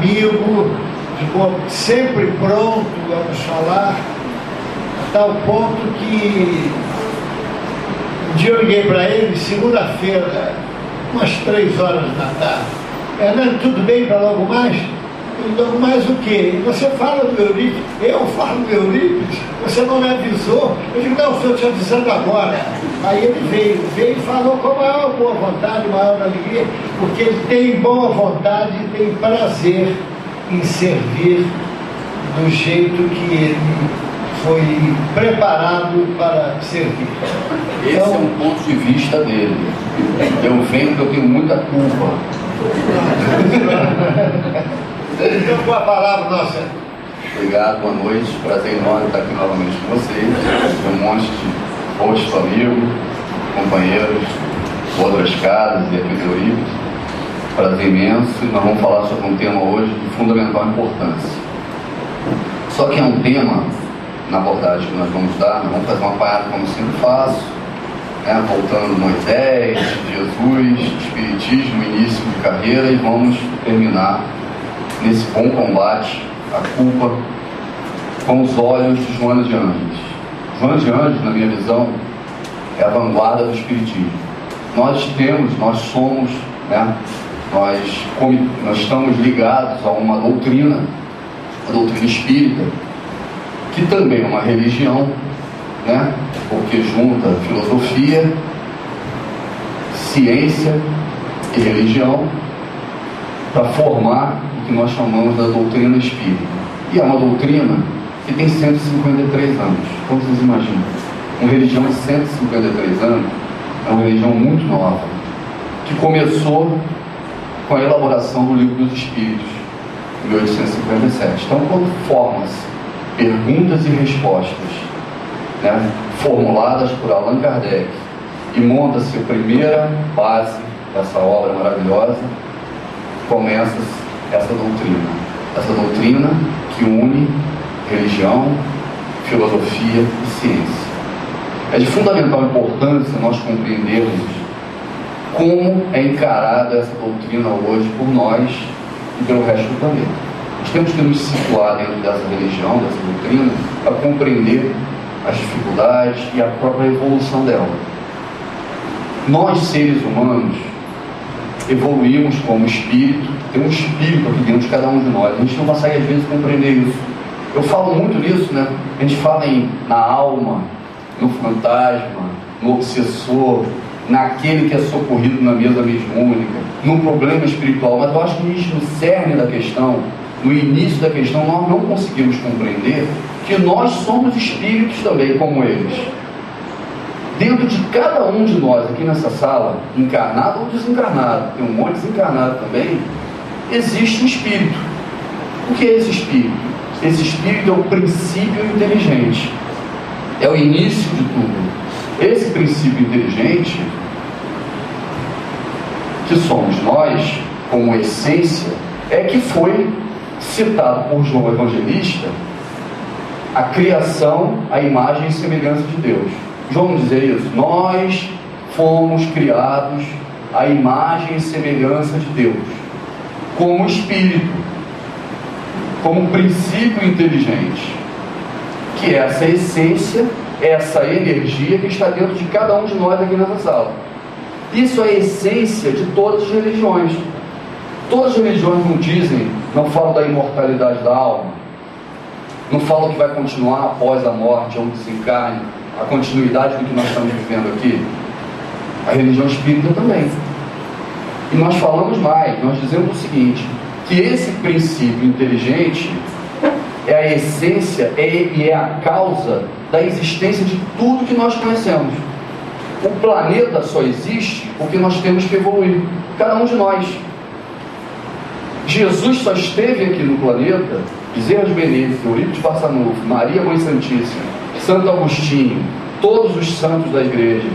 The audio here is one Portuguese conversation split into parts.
amigo, ficou sempre pronto a nos falar, a tal ponto que um dia eu liguei para ele, segunda-feira, umas três horas da tarde. Hernani, tudo bem para logo mais? Então, mais o quê? Você fala do Eurípides, eu falo do Eurípides, você não me avisou. Eu digo, não, estou te avisando agora. Aí ele veio, veio e falou com a maior boa vontade, maior alegria, porque ele tem boa vontade e tem prazer em servir do jeito que ele foi preparado para servir. Esse então, é um ponto de vista dele. Eu venho que eu tenho muita culpa. Então, com a palavra, nossa. Obrigado, boa noite. Prazer enorme estar aqui novamente com vocês. Tem um monte de rosto amigo, companheiros, outras casas e Euripides. Prazer imenso. E nós vamos falar sobre um tema hoje de fundamental importância. Só que é um tema, na abordagem que nós vamos dar, nós vamos fazer uma parada como sempre faço, né, voltando Moisés, Jesus, Espiritismo, início de carreira, e vamos terminar nesse bom combate a culpa com os olhos de Joana de Anjos. Joana de Anjos, na minha visão, é a vanguarda do Espiritismo. Nós temos, nós somos, né, nós, nós estamos ligados a uma doutrina, a doutrina espírita, que também é uma religião, né, porque junta filosofia, ciência e religião para formar que nós chamamos da doutrina espírita. E é uma doutrina que tem 153 anos. Como vocês imaginam? Uma religião de 153 anos é uma religião muito nova, que começou com a elaboração do Livro dos Espíritos, em 1857. Então, quando forma-se perguntas e respostas né, formuladas por Allan Kardec e monta-se a primeira base dessa obra maravilhosa, começa-se essa doutrina. Essa doutrina que une religião, filosofia e ciência. É de fundamental importância nós compreendermos como é encarada essa doutrina hoje por nós e pelo resto do planeta. Nós temos que nos situar dentro dessa religião, dessa doutrina, para compreender as dificuldades e a própria evolução dela. Nós, seres humanos, evoluímos como espírito, tem um espírito aqui dentro de cada um de nós. A gente não consegue às vezes compreender isso. Eu falo muito nisso, né? A gente fala em, na alma, no fantasma, no obsessor, naquele que é socorrido na mesa mediúnica, no problema espiritual, mas eu acho que no cerne da questão, no início da questão, nós não conseguimos compreender que nós somos espíritos também, como eles. Dentro de cada um de nós aqui nessa sala, encarnado ou desencarnado, tem um monte de desencarnado também, existe um espírito. O que é esse espírito? Esse espírito é o princípio inteligente. É o início de tudo. Esse princípio inteligente, que somos nós, como essência, é que foi citado por João Evangelista a criação, a imagem e semelhança de Deus. Vamos dizer isso. Nós fomos criados à imagem e semelhança de Deus, como espírito, como princípio inteligente, que é essa essência, essa energia que está dentro de cada um de nós aqui nessa sala. Isso é a essência de todas as religiões. Todas as religiões não dizem, não falam da imortalidade da alma, não falam que vai continuar após a morte, é um desencarne, a continuidade do que nós estamos vivendo aqui? A religião espírita também. E nós falamos mais, nós dizemos o seguinte, que esse princípio inteligente é a essência é, e é a causa da existência de tudo que nós conhecemos. O planeta só existe porque nós temos que evoluir, cada um de nós. Jesus só esteve aqui no planeta, Bezerra de Menezes, Eurípides Barçanufo, Maria Mãe Santíssima, Santo Agostinho, todos os santos da igreja,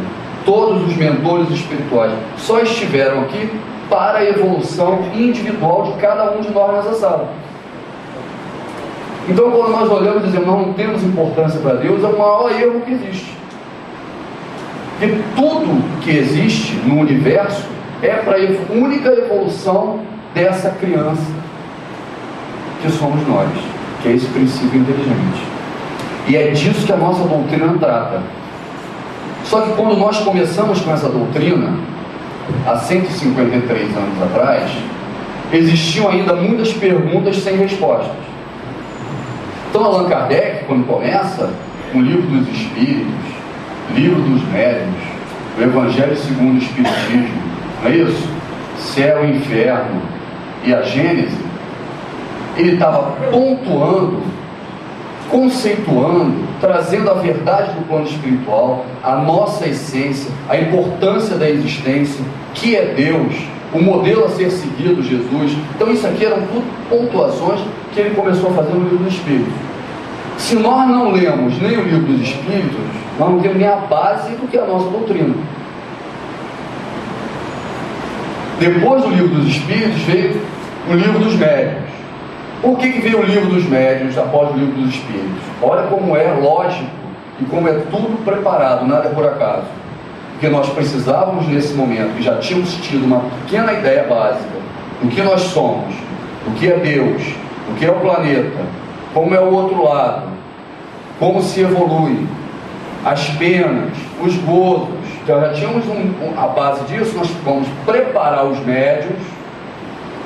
todos os mentores espirituais, só estiveram aqui para a evolução individual de cada um de nós nessa sala. Então, quando nós olhamos e dizemos nós não temos importância para Deus, é o maior erro que existe. Porque tudo que existe no universo é para a única evolução dessa criança que somos nós, que é esse princípio inteligente. E é disso que a nossa doutrina trata. Só que quando nós começamos com essa doutrina, há 153 anos atrás, existiam ainda muitas perguntas sem respostas. Então Allan Kardec, quando começa, o livro dos Espíritos, livro dos Médios, o Evangelho segundo o Espiritismo, não é isso? Céu e inferno e a Gênese, ele estava pontuando, conceituando, trazendo a verdade do plano espiritual, a nossa essência, a importância da existência, que é Deus, o modelo a ser seguido, Jesus. Então, isso aqui eram tudo pontuações que ele começou a fazer no livro dos Espíritos. Se nós não lemos nem o livro dos Espíritos, nós não temos nem a base do que é a nossa doutrina. Depois do livro dos Espíritos veio o livro dos Médios. Por que, que veio o livro dos Médios após o livro dos Espíritos? Olha como é lógico e como é tudo preparado, nada é por acaso. Porque nós precisávamos nesse momento, e já tínhamos tido uma pequena ideia básica do que nós somos, do que é Deus, do que é o planeta, como é o outro lado, como se evolui, as penas, os gozos. Então já tínhamos um, a base disso, nós vamos preparar os médios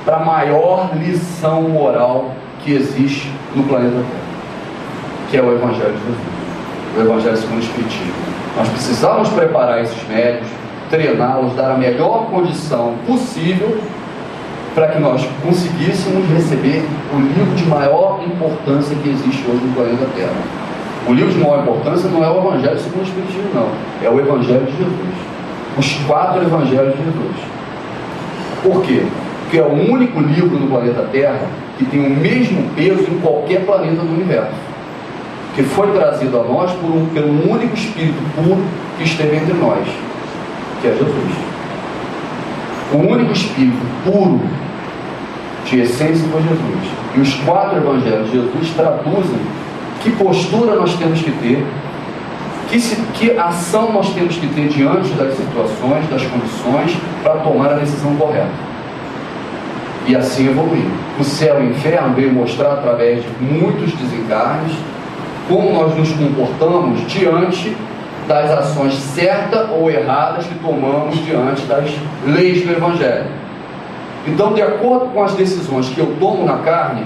para a maior lição moral que existe no planeta Terra, que é o Evangelho de Jesus, o Evangelho segundo o Espiritismo. Nós precisamos preparar esses médios, treiná-los, dar a melhor condição possível para que nós conseguíssemos receber o livro de maior importância que existe hoje no planeta Terra. O livro de maior importância não é o Evangelho segundo o Espiritismo, não. É o Evangelho de Jesus. Os quatro Evangelhos de Jesus. Por quê? Porque é o único livro no planeta Terra que tem o mesmo peso em qualquer planeta do universo. Que foi trazido a nós por um, pelo único Espírito puro que esteve entre nós, que é Jesus. O único Espírito puro de essência foi Jesus. E os quatro evangelhos de Jesus traduzem que postura nós temos que ter, que, se, que ação nós temos que ter diante das situações, das condições, para tomar a decisão correta. E assim evoluir. O céu e o inferno veio mostrar através de muitos desencarnes como nós nos comportamos diante das ações certas ou erradas que tomamos diante das leis do Evangelho. Então, de acordo com as decisões que eu tomo na carne,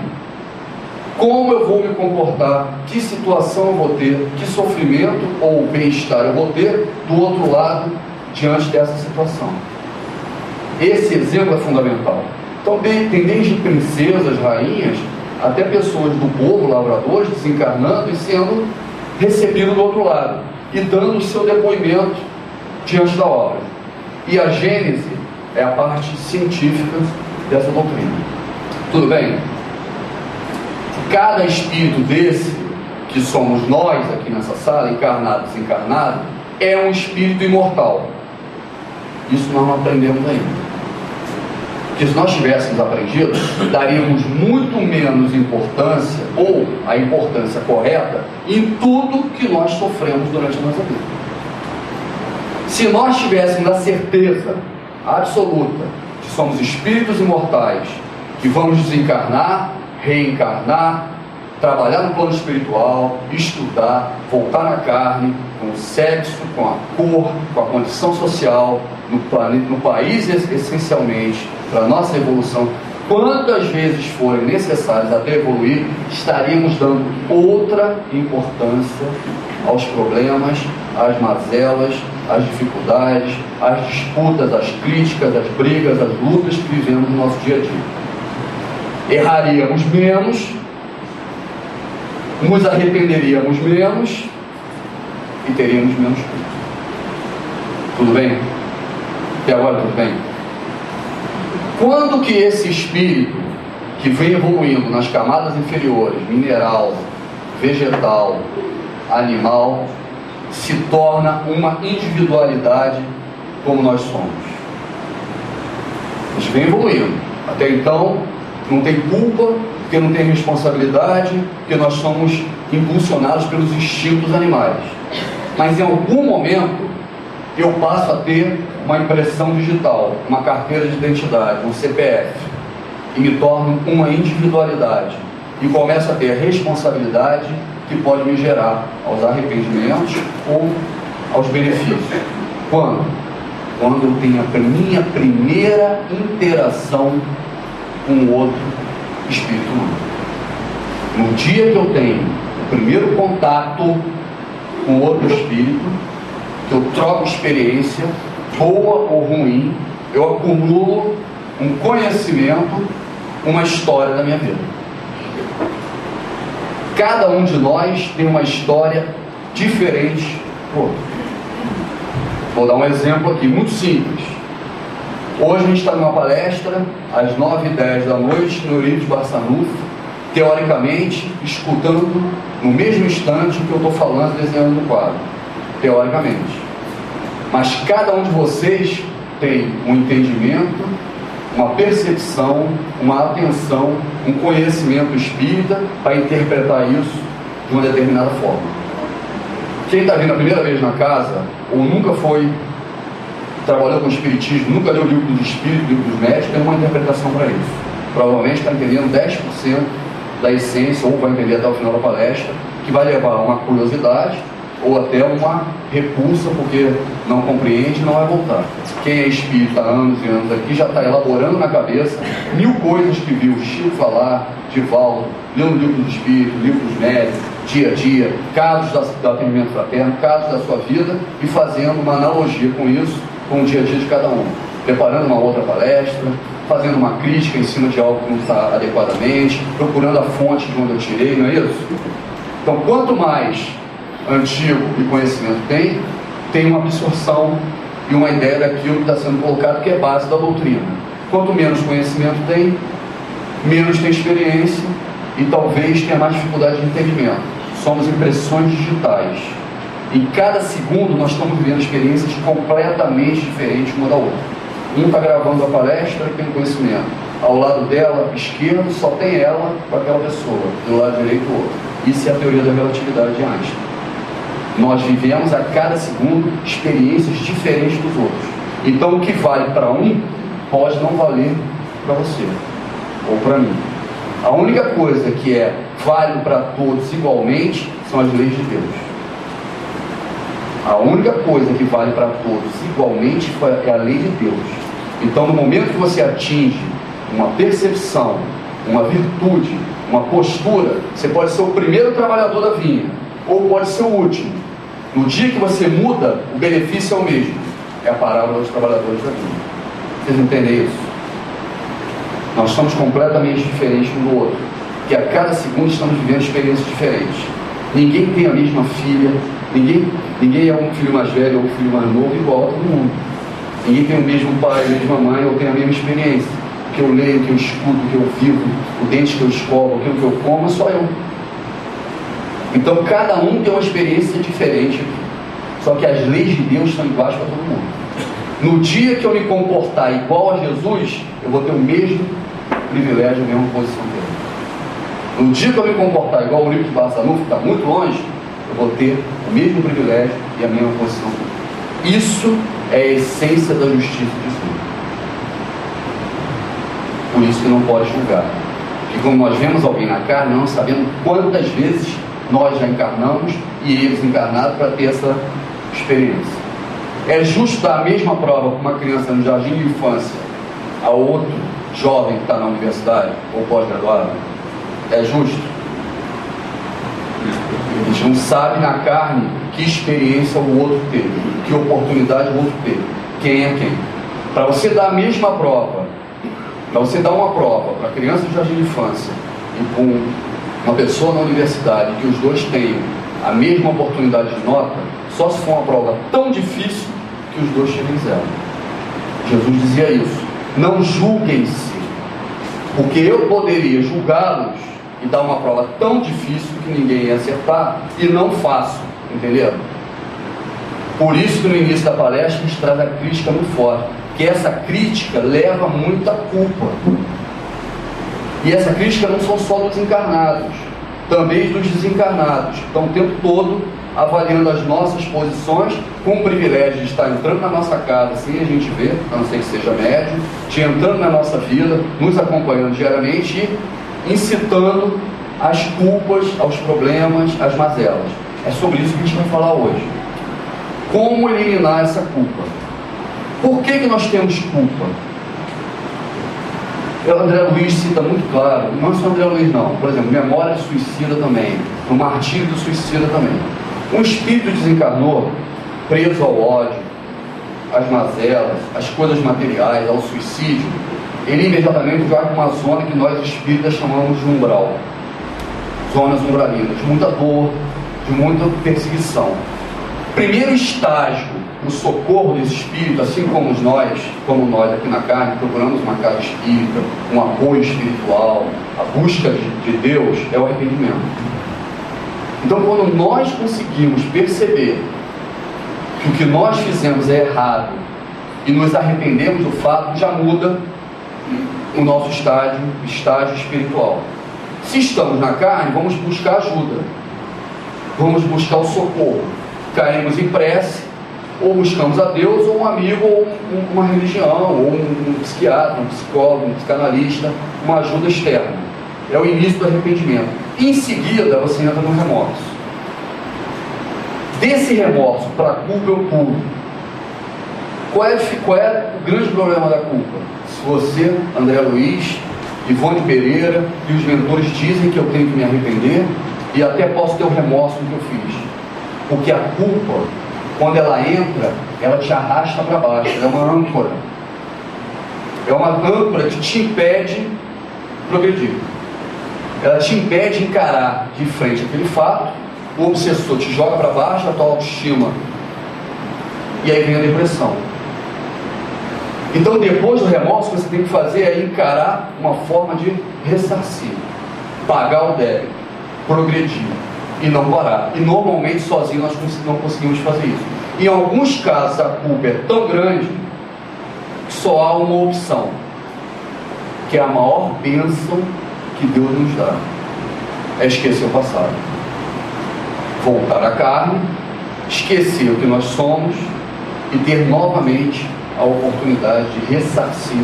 como eu vou me comportar, que situação eu vou ter, que sofrimento ou bem-estar eu vou ter do outro lado diante dessa situação. Esse exemplo é fundamental. Então, tem desde princesas, rainhas, até pessoas do povo, lavradores, desencarnando e sendo recebidos do outro lado e dando o seu depoimento diante da obra. E a Gênese é a parte científica dessa doutrina. Tudo bem? Cada espírito desse, que somos nós aqui nessa sala, encarnado desencarnado, é um espírito imortal. Isso nós não aprendemos ainda. Porque se nós tivéssemos aprendido, daríamos muito menos importância, ou a importância correta, em tudo que nós sofremos durante a nossa vida. Se nós tivéssemos a certeza absoluta que somos espíritos imortais, que vamos desencarnar, reencarnar, trabalhar no plano espiritual, estudar, voltar na carne, com o sexo, com a cor, com a condição social, no, no país essencialmente, para a nossa evolução, quantas vezes forem necessárias até evoluir, estaríamos dando outra importância aos problemas, às mazelas, às dificuldades, às disputas, às críticas, às brigas, às lutas que vivemos no nosso dia a dia. Erraríamos menos, nos arrependeríamos menos e teríamos menos culpa. Tudo bem? Até agora bem? Quando que esse espírito que vem evoluindo nas camadas inferiores, mineral, vegetal, animal, se torna uma individualidade como nós somos? A vem evoluindo. Até então, não tem culpa, porque não tem responsabilidade, porque nós somos impulsionados pelos instintos animais. Mas em algum momento eu passo a ter uma impressão digital, uma carteira de identidade, um CPF, e me torno uma individualidade e começo a ter responsabilidade que pode me gerar aos arrependimentos ou aos benefícios. Quando? Quando eu tenho a minha primeira interação com outro espírito humano. No dia que eu tenho o primeiro contato com outro espírito, eu troco experiência, boa ou ruim, eu acumulo um conhecimento, uma história da minha vida. Cada um de nós tem uma história diferente do outro. Vou dar um exemplo aqui, muito simples. Hoje a gente está numa palestra, às 9h10 da noite, no Rio de Barçanufo, teoricamente, escutando no mesmo instante o que eu estou falando, desenhando no quadro. Teoricamente. Mas cada um de vocês tem um entendimento, uma percepção, uma atenção, um conhecimento espírita para interpretar isso de uma determinada forma. Quem está vindo a primeira vez na casa, ou nunca foi, trabalhou com espiritismo, nunca leu o livro dos espíritos, livro dos médicos, tem uma interpretação para isso. Provavelmente está entendendo 10% da essência, ou vai entender até o final da palestra, que vai levar a uma curiosidade ou até uma repulsa, porque não compreende e não vai voltar. Quem é espírita há anos e anos aqui já está elaborando na cabeça mil coisas que viu Chico falar, Divaldo, lendo livro dos espíritos, livros médicos, dia a dia, casos do atendimento fraterno, casos da sua vida e fazendo uma analogia com isso, com o dia a dia de cada um. Preparando uma outra palestra, fazendo uma crítica em cima de algo que não está adequadamente, procurando a fonte de onde eu tirei, não é isso? Então, quanto mais antigo e conhecimento tem, tem uma absorção e uma ideia daquilo que está sendo colocado, que é base da doutrina. Quanto menos conhecimento tem, menos tem experiência e talvez tenha mais dificuldade de entendimento. Somos impressões digitais. Em cada segundo nós estamos vivendo experiências completamente diferentes uma da outra. Um está gravando a palestra e tem conhecimento. Ao lado dela, esquerdo, só tem ela com aquela pessoa. Do lado direito, outro. Isso é a teoria da relatividade de Einstein. Nós vivemos a cada segundo experiências diferentes dos outros. Então, o que vale para um pode não valer para você ou para mim. A única coisa que é válido para todos igualmente são as leis de Deus. A única coisa que vale para todos igualmente é a lei de Deus. Então, no momento que você atinge uma percepção, uma virtude, uma postura, você pode ser o primeiro trabalhador da vinha, ou pode ser o último. No dia que você muda, o benefício é o mesmo. É a parábola dos trabalhadores da vinha. Vocês entendem isso? Nós somos completamente diferentes um do outro. Que a cada segundo estamos vivendo experiências diferentes. Ninguém tem a mesma filha, ninguém, ninguém é um filho mais velho ou um filho mais novo igual a todo mundo. Ninguém tem o mesmo pai, a mesma mãe ou tem a mesma experiência. O que eu leio, o que eu escuto, o que eu vivo, o dente que eu escovo, aquilo que eu como, só eu. Então cada um tem uma experiência diferente. Só que as leis de Deus são iguais para todo mundo. No dia que eu me comportar igual a Jesus, eu vou ter o mesmo privilégio, a mesma posição dele. No dia que eu me comportar igual o livro de Barçanu, que está muito longe, eu vou ter o mesmo privilégio e a mesma posição. Isso é a essência da justiça de Deus. Por isso que não pode julgar. Porque quando nós vemos alguém na carne, não sabemos quantas vezes nós já encarnamos e eles encarnaram para ter essa experiência. É justo dar a mesma prova para uma criança no jardim de infância a outro jovem que está na universidade ou pós-graduado? É justo? A gente não sabe na carne que experiência o outro teve, que oportunidade o outro teve, quem é quem. Para você dar a mesma prova, para você dar uma prova para criança de jardim de infância e com uma pessoa na universidade que os dois tenham a mesma oportunidade de nota, só se for uma prova tão difícil que os dois tirem zero. Jesus dizia isso. Não julguem-se, porque eu poderia julgá-los e dar uma prova tão difícil que ninguém ia acertar e não faço, entendeu? Por isso que no início da palestra a gente traz a crítica muito forte, que essa crítica leva muita culpa. E essa crítica não são só dos encarnados, também dos desencarnados, estão o tempo todo avaliando as nossas posições, com o privilégio de estar entrando na nossa casa sem a gente ver, a não ser que seja médio, de entrando na nossa vida, nos acompanhando diariamente e incitando as culpas, aos problemas, às mazelas. É sobre isso que a gente vai falar hoje. Como eliminar essa culpa? Por que, que nós temos culpa? O André Luiz cita muito claro, não é só André Luiz não, por exemplo, Memória Suicida também, o Martírio do Suicida também. Um espírito desencarnou, preso ao ódio, às mazelas, às coisas materiais, ao suicídio, ele imediatamente vai para uma zona que nós espíritas chamamos de umbral. Zonas umbralinas, de muita dor, de muita perseguição. Primeiro estágio no socorro desse espírito, assim como nós, como nós aqui na carne, procuramos uma casa espírita, um apoio espiritual, a busca de, de Deus, é o arrependimento. Então, quando nós conseguimos perceber que o que nós fizemos é errado e nos arrependemos do fato, já muda o nosso estágio, estágio espiritual. Se estamos na carne, vamos buscar ajuda, vamos buscar o socorro. Caímos em prece, ou buscamos a Deus, ou um amigo, ou uma religião, ou um psiquiatra, um psicólogo, um psicanalista, uma ajuda externa. É o início do arrependimento. Em seguida, você entra no remorso. Desse remorso para a culpa eu pulo. Qual é, qual é o grande problema da culpa? Se você, André Luiz, Ivone Pereira e os mentores dizem que eu tenho que me arrepender e até posso ter o remorso do que eu fiz. Porque a culpa, quando ela entra, ela te arrasta para baixo, é uma âncora. É uma âncora que te impede de progredir ela te impede de encarar de frente aquele fato, o obsessor te joga para baixo, a tua autoestima, e aí vem a depressão. Então, depois do remorso, o que você tem que fazer é encarar uma forma de ressarcir, pagar o débito, progredir e não parar. E normalmente sozinho nós não conseguimos fazer isso. Em alguns casos a culpa é tão grande que só há uma opção, que é a maior bênção que Deus nos dá é esquecer o passado. Voltar à carne, esquecer o que nós somos e ter novamente a oportunidade de ressarcir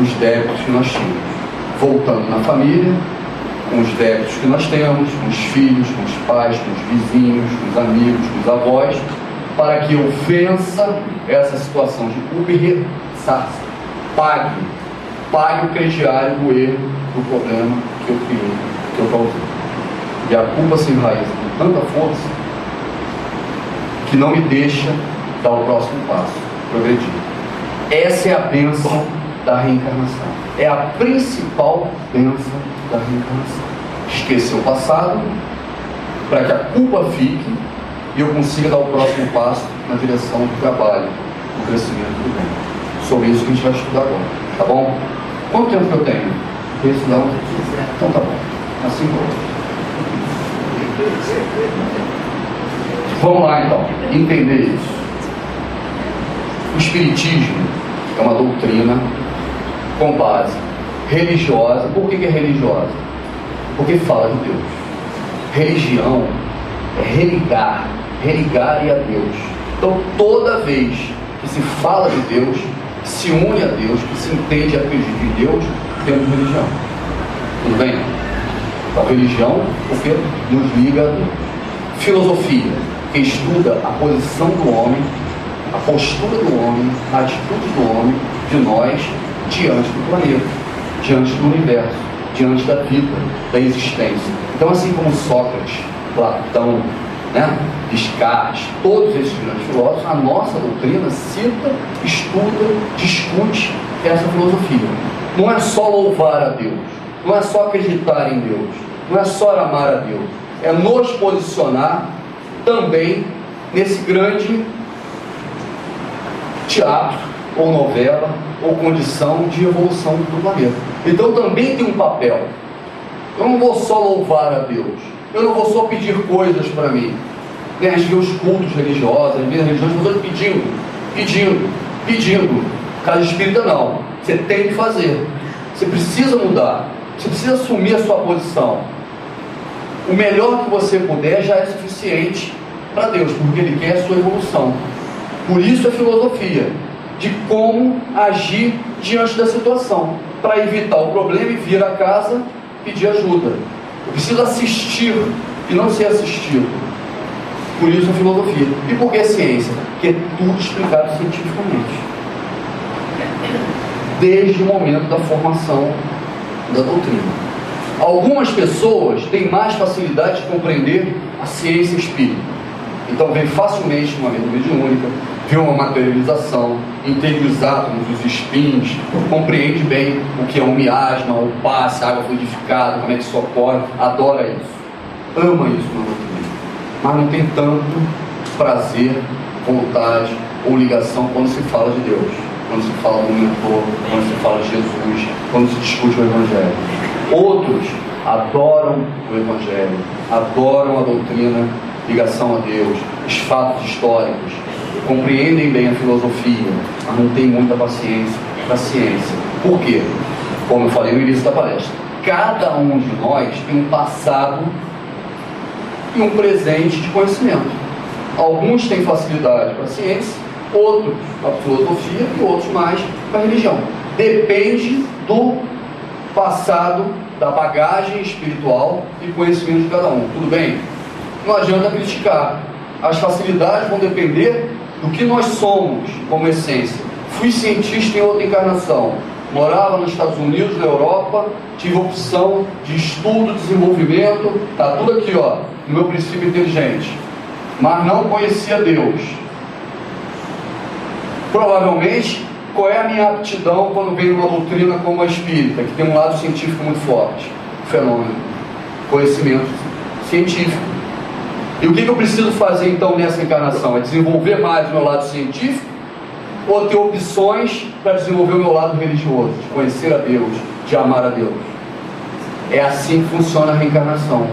os débitos que nós tínhamos. Voltando na família, com os débitos que nós temos, com os filhos, com os pais, com os vizinhos, com os amigos, com os avós, para que eu vença essa situação de culpa e ressarça. Pague, pague o crediário do erro do problema que eu criei, que eu causei. E a culpa se enraiza com tanta força que não me deixa dar o próximo passo, progredir. Essa é a bênção da reencarnação. É a principal bênção da. Esquecer o passado para que a culpa fique e eu consiga dar o próximo passo na direção do trabalho, do crescimento do bem. Sobre isso que a gente vai estudar agora, tá bom? Quanto tempo que eu tenho? Esse não? Então tá bom. Assim vou. Vamos lá então, entender isso. O Espiritismo é uma doutrina com base religiosa. Por que, que é religiosa? Porque fala de Deus. Religião é religar, religar e a Deus. Então toda vez que se fala de Deus, se une a Deus, que se entende e acredita em Deus, temos religião. Tudo bem? Então, religião, porque nos liga a Deus. Filosofia, que estuda a posição do homem, a postura do homem, a atitude do homem, de nós, diante do planeta, diante do universo, diante da vida, da existência. Então, assim como Sócrates, Platão, né, Descartes, todos esses grandes filósofos, a nossa doutrina cita, estuda, discute essa filosofia. Não é só louvar a Deus, não é só acreditar em Deus, não é só amar a Deus, é nos posicionar também nesse grande teatro, ou novela, ou condição de evolução do planeta. Então também tem um papel. Eu não vou só louvar a Deus, eu não vou só pedir coisas para mim. Né? A gente vê os cultos religiosos, as religiões, pessoas pedindo, pedindo, pedindo. Casa espírita não. Você tem que fazer. Você precisa mudar. Você precisa assumir a sua posição. O melhor que você puder já é suficiente para Deus, porque Ele quer a sua evolução. Por isso a filosofia de como agir diante da situação, para evitar o problema e vir a casa pedir ajuda. Eu preciso assistir e não ser assistido. Por isso a filosofia. E por que a ciência? Porque é tudo explicado cientificamente. Desde o momento da formação da doutrina. Algumas pessoas têm mais facilidade de compreender a ciência espírita. Então vem facilmente uma mente mediúnica, vê uma materialização, entende os átomos, os spins, compreende bem o que é um miasma, o passe, água fluidificada, como é que isso ocorre, adora isso, ama isso na doutrina, mas não tem tanto prazer, vontade ou ligação quando se fala de Deus, quando se fala do mentor, quando se fala de Jesus, quando se discute o Evangelho. Outros adoram o Evangelho, adoram a doutrina, ligação a Deus, os fatos históricos, compreendem bem a filosofia, mas não têm muita paciência para a ciência. Por quê? Como eu falei no início da palestra, cada um de nós tem um passado e um presente de conhecimento. Alguns têm facilidade para a ciência, outros para a filosofia e outros mais para a religião. Depende do passado, da bagagem espiritual e conhecimento de cada um. Tudo bem? Não adianta criticar. As facilidades vão depender do que nós somos como essência. Fui cientista em outra encarnação, morava nos Estados Unidos, na Europa, tive opção de estudo, desenvolvimento, tá tudo aqui, ó, no meu princípio inteligente, mas não conhecia Deus. Provavelmente, qual é a minha aptidão quando vem uma doutrina como a espírita, que tem um lado científico muito forte? Fenômeno, conhecimento científico. E o que, eu preciso fazer então nessa encarnação? É desenvolver mais o meu lado científico ou ter opções para desenvolver o meu lado religioso, de conhecer a Deus, de amar a Deus? É assim que funciona a reencarnação.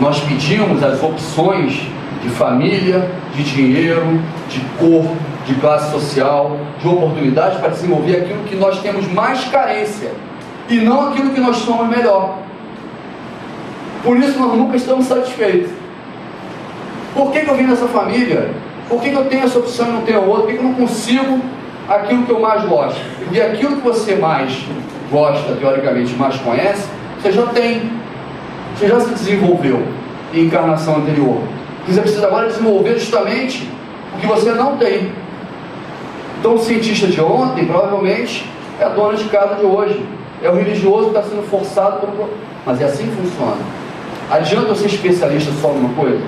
Nós pedimos as opções de família, de dinheiro, de cor, de classe social, de oportunidade para desenvolver aquilo que nós temos mais carência e não aquilo que nós somos melhor. Por isso nós nunca estamos satisfeitos. Por que, que eu vim nessa família? Por que, que eu tenho essa opção e não tenho outra? Por que, que eu não consigo aquilo que eu mais gosto? E aquilo que você mais gosta, teoricamente, mais conhece, você já tem. Você já se desenvolveu em encarnação anterior. Você precisa agora desenvolver justamente o que você não tem. Então o cientista de ontem provavelmente é a dona de casa de hoje. É o religioso que está sendo forçado pelo. Mas é assim que funciona. Adianta eu ser especialista só numa coisa?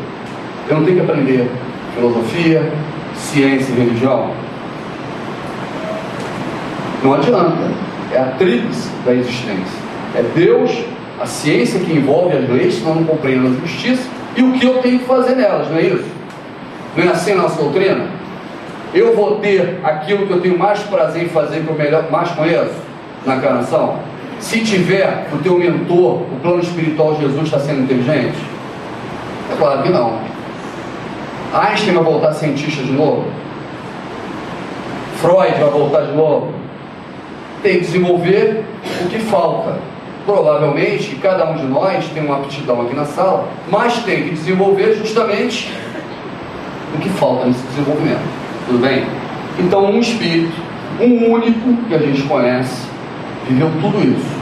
Eu não tenho que aprender filosofia, ciência e religião? Não adianta. É a tríplice da existência. É Deus, a ciência que envolve as leis, senão não compreendo a justiça, e o que eu tenho que fazer nelas, não é isso? Não é assim a nossa doutrina? Eu vou ter aquilo que eu tenho mais prazer em fazer, que eu melhor, mais conheço na encarnação? Se tiver o teu mentor, o plano espiritual Jesus está sendo inteligente? É claro que não. Einstein vai voltar cientista de novo? Freud vai voltar de novo? Tem que desenvolver o que falta. Provavelmente, cada um de nós tem uma aptidão aqui na sala, mas tem que desenvolver justamente o que falta nesse desenvolvimento. Tudo bem? Então, um espírito, um único que a gente conhece, viveu tudo isso.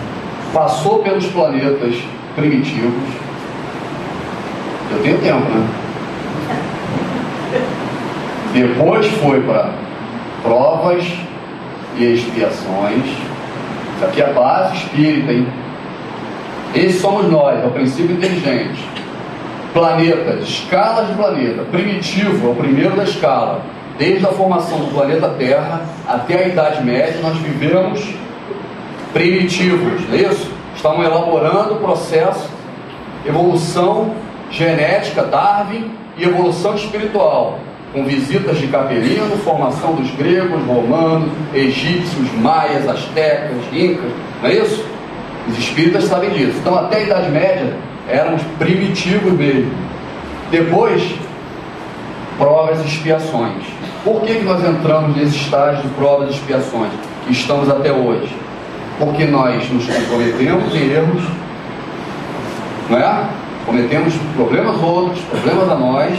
Passou pelos planetas primitivos. Eu tenho tempo, né? Depois foi para provas e expiações. Isso aqui é a base espírita, hein? Esse somos nós, é o princípio inteligente. Planetas, escalas de planeta. Primitivo é o primeiro da escala. Desde a formação do planeta Terra até a Idade Média, nós vivemos primitivos, não é isso? Estamos elaborando o processo, evolução genética, Darwin, e evolução espiritual com visitas de Capelino, formação dos gregos, romanos, egípcios, maias, astecas, incas, não é isso? Os espíritas sabem disso. Então, até a Idade Média, éramos primitivos mesmo. Depois, provas e expiações. Por que, nós entramos nesse estágio de provas e expiações? Que estamos até hoje. Porque nós nos comprometemos em erros, não é? Cometemos problemas outros, problemas a nós,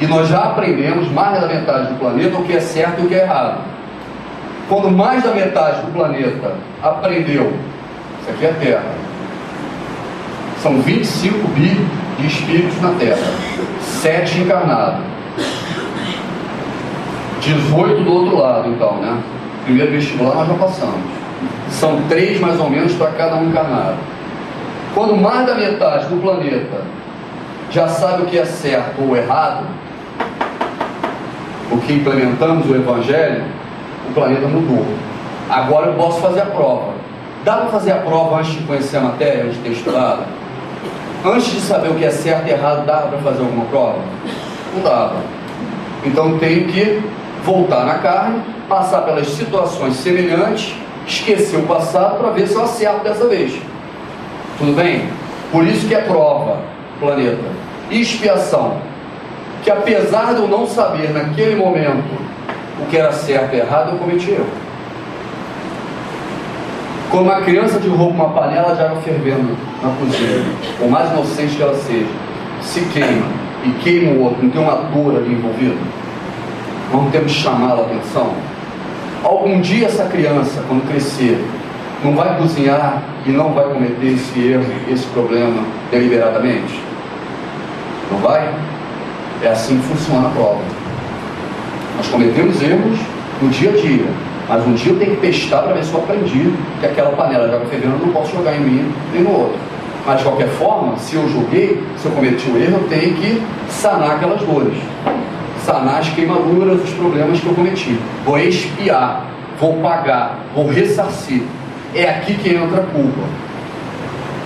e nós já aprendemos mais da metade do planeta o que é certo e o que é errado. Quando mais da metade do planeta aprendeu, isso aqui é a Terra, são 25 bi de espíritos na Terra, 7 encarnados, 18 do outro lado, então, né? Primeiro vestibular nós já passamos. São três mais ou menos para cada um encarnado. Quando mais da metade do planeta já sabe o que é certo ou errado, o que implementamos o Evangelho, o planeta mudou. Agora eu posso fazer a prova. Dá para fazer a prova antes de conhecer a matéria, antes de ter estudado? Antes de saber o que é certo e errado, dava para fazer alguma prova? Não dava. Então tenho que voltar na carne, passar pelas situações semelhantes, esquecer o passado para ver se eu acerto dessa vez. Tudo bem? Por isso que é prova, planeta. Expiação que apesar de eu não saber naquele momento o que era certo e errado, eu cometi erro. Quando uma criança derruba uma panela de água fervendo na cozinha, por mais inocente que ela seja, se queima e queima o outro, não tem uma dor ali envolvida, não temos que chamá-la a atenção. Algum dia essa criança, quando crescer, não vai cozinhar e não vai cometer esse erro, esse problema deliberadamente? Não vai? É assim que funciona a prova. Nós cometemos erros no dia a dia, mas um dia eu tenho que testar para ver se eu aprendi que aquela panela de água fervendo eu não posso jogar em mim nem no outro. Mas de qualquer forma, se eu joguei, se eu cometi um erro, eu tenho que sanar aquelas dores, sanar as queimaduras, os problemas que eu cometi. Vou expiar, vou pagar, vou ressarcir. É aqui que entra a culpa.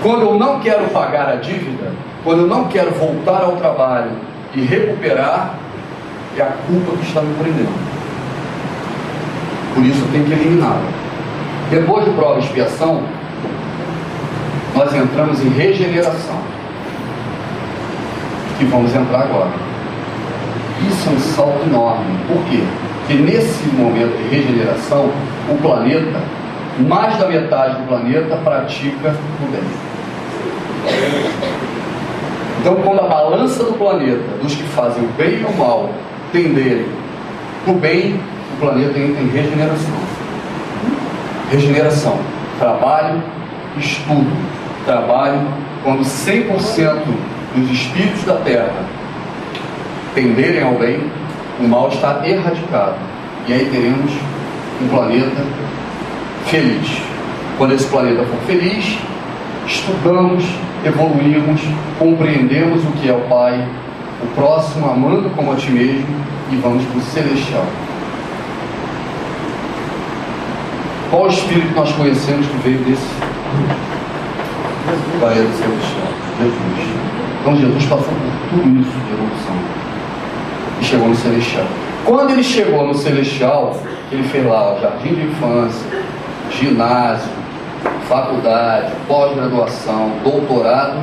Quando eu não quero pagar a dívida, quando eu não quero voltar ao trabalho, e recuperar é a culpa que está me prendendo. Por isso eu tenho que eliminá-la. Depois de prova e expiação, nós entramos em regeneração. Que vamos entrar agora. Isso é um salto enorme. Por quê? Porque nesse momento de regeneração, o planeta, mais da metade do planeta, pratica o bem. Então, quando a balança do planeta, dos que fazem o bem e o mal, tenderem o bem, o planeta entra em regeneração. Regeneração. Trabalho, estudo. Trabalho, quando 100% dos espíritos da Terra tenderem ao bem, o mal está erradicado. E aí teremos um planeta feliz. Quando esse planeta for feliz, estudamos, evoluímos, compreendemos o que é o Pai, o próximo amando como a ti mesmo e vamos para o celestial. Qual espírito nós conhecemos que veio desse planeta celestial? Jesus. Então Jesus passou por tudo isso de evolução e chegou no celestial. Quando ele chegou no celestial, ele fez lá o jardim de infância, ginásio, faculdade, pós-graduação, doutorado,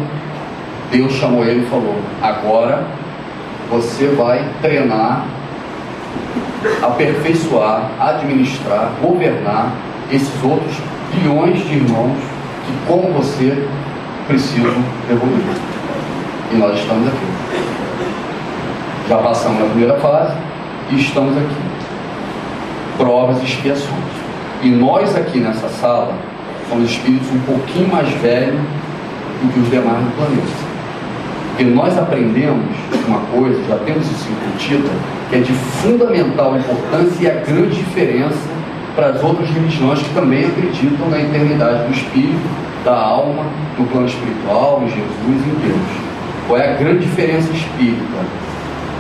Deus chamou ele e falou: agora você vai treinar, aperfeiçoar, administrar, governar esses outros bilhões de irmãos que, como você, precisam evoluir. E nós estamos aqui. Já passamos na primeira fase e estamos aqui. Provas e expiações. E nós aqui nessa sala são espíritos um pouquinho mais velhos do que os demais do planeta. Porque nós aprendemos uma coisa, já temos isso incutido, que é de fundamental importância e a grande diferença para as outras religiões que também acreditam na eternidade do espírito, da alma, no plano espiritual, em Jesus e em Deus. Qual é a grande diferença espírita?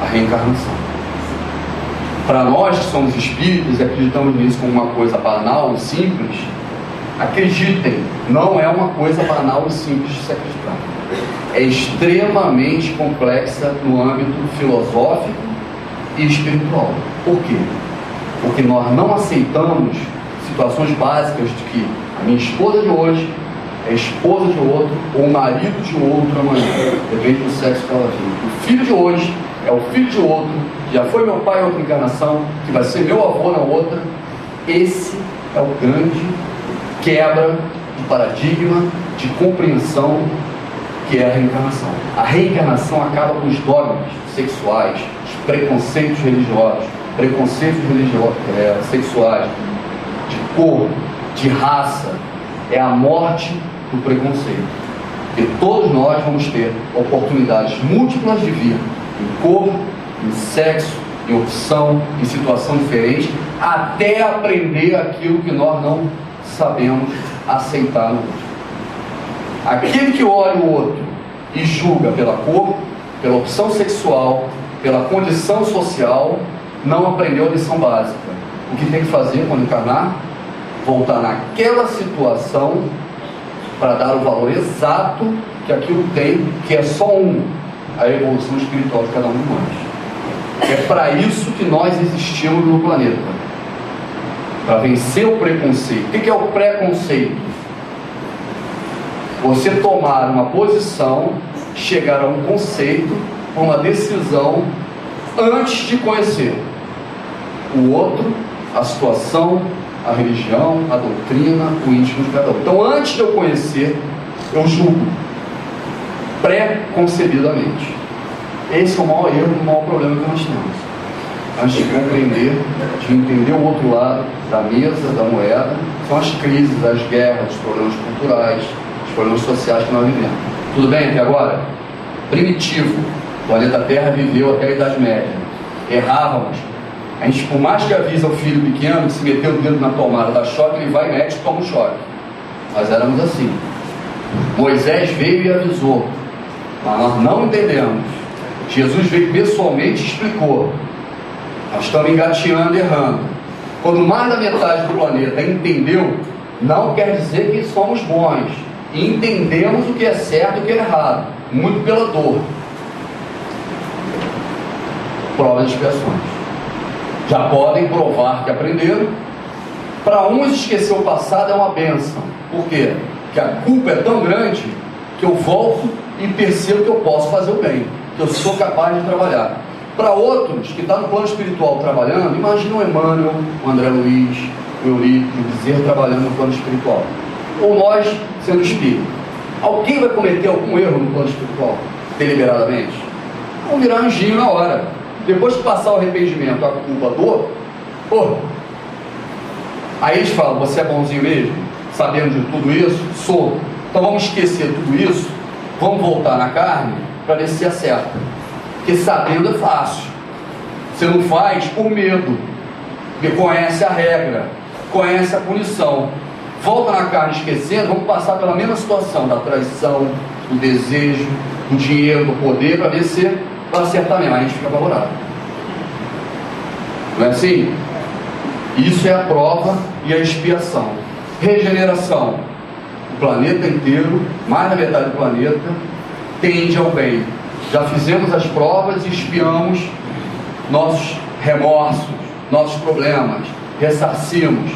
A reencarnação. Para nós que somos espíritos e acreditamos nisso como uma coisa banal simples, Acreditem, não é uma coisa banal e simples de se acreditar. É extremamente complexa no âmbito filosófico e espiritual. Por quê? Porque nós não aceitamos situações básicas de que a minha esposa de hoje é esposa de outro ou o marido de outro amanhã, depende do sexo que ela vive. O filho de hoje é o filho de outro, já foi meu pai em outra encarnação, que vai ser meu avô na outra. Esse é o grande quebra de paradigma, de compreensão que é a reencarnação. A reencarnação acaba com os dogmas sexuais, os preconceitos religiosos, preconceitos religiosos, é, sexuais, de cor, de raça. É a morte do preconceito. Porque todos nós vamos ter oportunidades múltiplas de vir em cor, em sexo, em opção, em situação diferente, até aprender aquilo que nós não sabemos aceitar no outro. Aquele que olha o outro e julga pela cor, pela opção sexual, pela condição social, não aprendeu a lição básica. O que tem que fazer quando encarnar? Voltar naquela situação para dar o valor exato que aquilo tem, que é só um, a evolução espiritual de cada um de nós. É para isso que nós existimos no planeta. Para vencer o preconceito. O que é o preconceito? Você tomar uma posição, chegar a um conceito, uma decisão, antes de conhecer o outro, a situação, a religião, a doutrina, o íntimo de cada um. Então, antes de eu conhecer, eu julgo preconcebidamente. Esse é o maior erro, o maior problema que nós temos. Antes de compreender, de entender o outro lado da mesa, da moeda, são as crises, as guerras, os problemas culturais, os problemas sociais que nós vivemos. Tudo bem até agora? Primitivo. O planeta Terra viveu até a Idade Média. Errávamos. A gente, por mais que avisa o filho pequeno que se meteu o dedo na tomada da choque, ele vai e mete e toma um choque. Nós éramos assim. Moisés veio e avisou, mas nós não entendemos. Jesus veio pessoalmente e explicou. Nós estamos engateando e errando. Quando mais da metade do planeta entendeu, não quer dizer que somos bons. E entendemos o que é certo e o que é errado. Muito pela dor. Prova de expiações. Já podem provar que aprenderam. Para uns esquecer o passado é uma benção. Por quê? Porque a culpa é tão grande que eu volto e percebo que eu posso fazer o bem, que eu sou capaz de trabalhar. Para outros que estão tá no plano espiritual trabalhando, imagina o Emmanuel, o André Luiz, o Eurípides, o Bezerra trabalhando no plano espiritual. Ou nós sendo espírito. Alguém vai cometer algum erro no plano espiritual, deliberadamente? Vão virar anjinho na hora. Depois de passar o arrependimento, a culpa, a dor, pô, aí eles falam, você é bonzinho mesmo? Sabendo de tudo isso? Sou. Então vamos esquecer tudo isso, vamos voltar na carne para ver se acerta. Porque sabendo é fácil. Você não faz por medo, porque conhece a regra, conhece a punição. Volta na carne esquecendo, vamos passar pela mesma situação da traição, do desejo, do dinheiro, do poder, para ver se vai acertar mesmo. A gente fica apavorado. Não é assim? Isso é a prova e a expiação. Regeneração planeta inteiro, mais da metade do planeta, tende ao bem. Já fizemos as provas e espiamos nossos remorsos, nossos problemas, ressarcimos.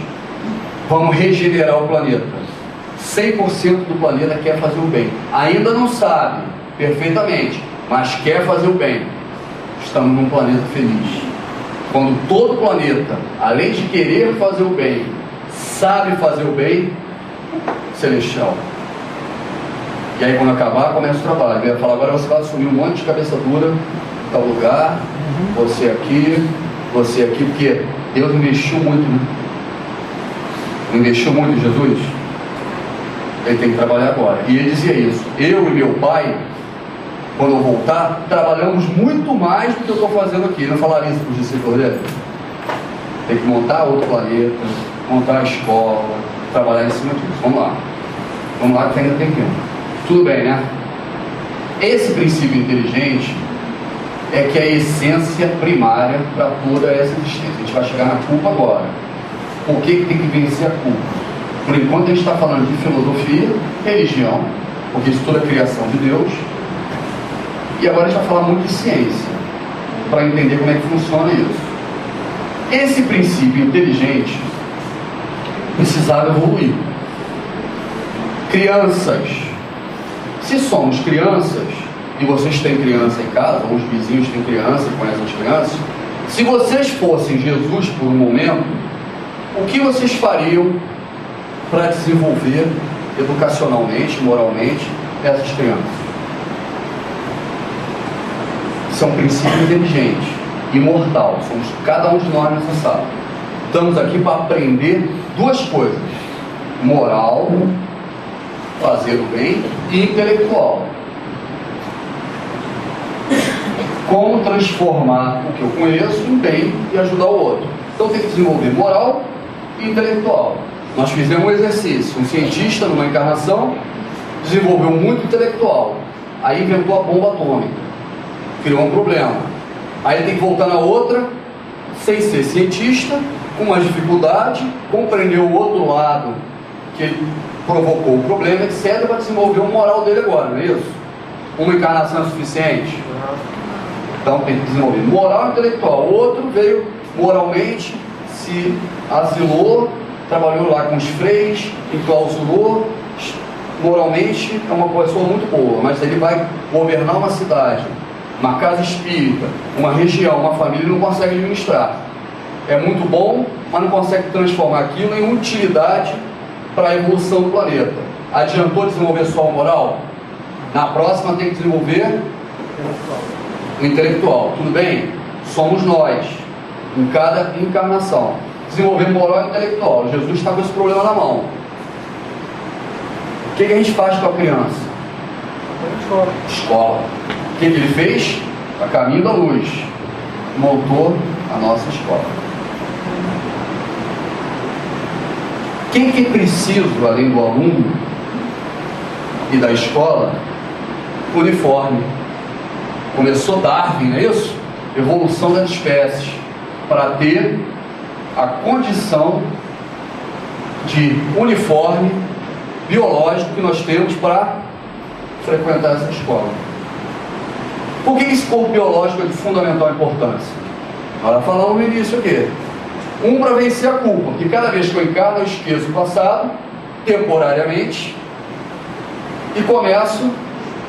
Vamos regenerar o planeta. 100% do planeta quer fazer o bem. Ainda não sabe perfeitamente, mas quer fazer o bem. Estamos num planeta feliz. Quando todo planeta, além de querer fazer o bem, sabe fazer o bem, celestial. E aí quando acabar, começa o trabalho. Ele falar, agora você vai assumir um monte de cabeça dura tal lugar, uhum. você aqui, você aqui, porque Deus investiu muito, né? Investiu muito em Jesus. Ele tem que trabalhar agora. E ele dizia isso. Eu e meu pai, quando eu voltar, trabalhamos muito mais do que eu estou fazendo aqui. Não falaria isso para os discípulos dele? Tem que montar outro planeta, montar a escola, trabalhar em cima disso. Vamos lá. Vamos lá que ainda tem tempo. Tudo bem, né? Esse princípio inteligente é que é a essência primária para toda essa existência. A gente vai chegar na culpa agora. Por que, que tem que vencer a culpa? Por enquanto a gente está falando de filosofia, religião, porque isso toda é criação de Deus. E agora a gente vai falar muito de ciência, para entender como é que funciona isso. Esse princípio inteligente precisava evoluir crianças. Se somos crianças, e vocês têm criança em casa, ou os vizinhos têm criança e conhecem as crianças, se vocês fossem Jesus por um momento, o que vocês fariam para desenvolver educacionalmente, moralmente, essas crianças. Isso é um princípio inteligente, imortal. Somos cada um de nós nessa sala. Estamos aqui para aprender duas coisas: moral, fazer o bem, e intelectual. Como transformar o que eu conheço em bem e ajudar o outro. Então tem que desenvolver moral e intelectual. Nós fizemos um exercício. Um cientista, numa encarnação, desenvolveu muito intelectual. Aí inventou a bomba atômica. Criou um problema. Aí ele tem que voltar na outra, sem ser cientista, com mais dificuldade, compreendeu o outro lado que ele provocou o problema, etc., para desenvolver o moral dele agora, não é isso? Uma encarnação é suficiente? Então tem que desenvolver moral intelectual. O outro veio moralmente, se asilou, trabalhou lá com os freios, enclausurou, moralmente é uma pessoa muito boa, mas ele vai governar uma cidade, uma casa espírita, uma região, uma família, ele não consegue administrar. É muito bom, mas não consegue transformar aquilo em utilidade para a evolução do planeta. Adiantou desenvolver só o moral? Na próxima tem que desenvolver o intelectual. Tudo bem? Somos nós, em cada encarnação. Desenvolver moral e intelectual. Jesus está com esse problema na mão. O que, que a gente faz com a criança? Escola. Escola. O que, que ele fez? A caminho da luz. Montou a nossa escola. Quem que é preciso, além do aluno e da escola? Uniforme. Começou Darwin, não é isso? Evolução das espécies. Para ter a condição de uniforme biológico que nós temos para frequentar essa escola. Por que esse corpo biológico é de fundamental importância? Nós falamos no início aqui. Um para vencer a culpa, que cada vez que eu encarno eu esqueço o passado, temporariamente, e começo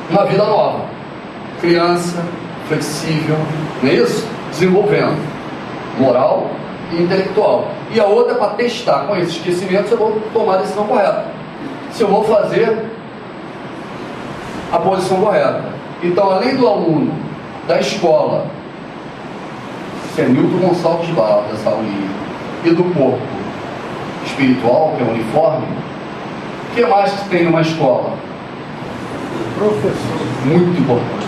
uma vida nova. Criança, flexível, não é isso? Desenvolvendo moral e intelectual. E a outra é para testar com esse esquecimento se eu vou tomar a decisão correta. Se eu vou fazer a posição correta. Então, além do aluno da escola, isso é Milton Gonçalves Barros, dessa aulinha, e do corpo espiritual, que é o uniforme, o que mais que tem numa escola? Professor. Muito importante.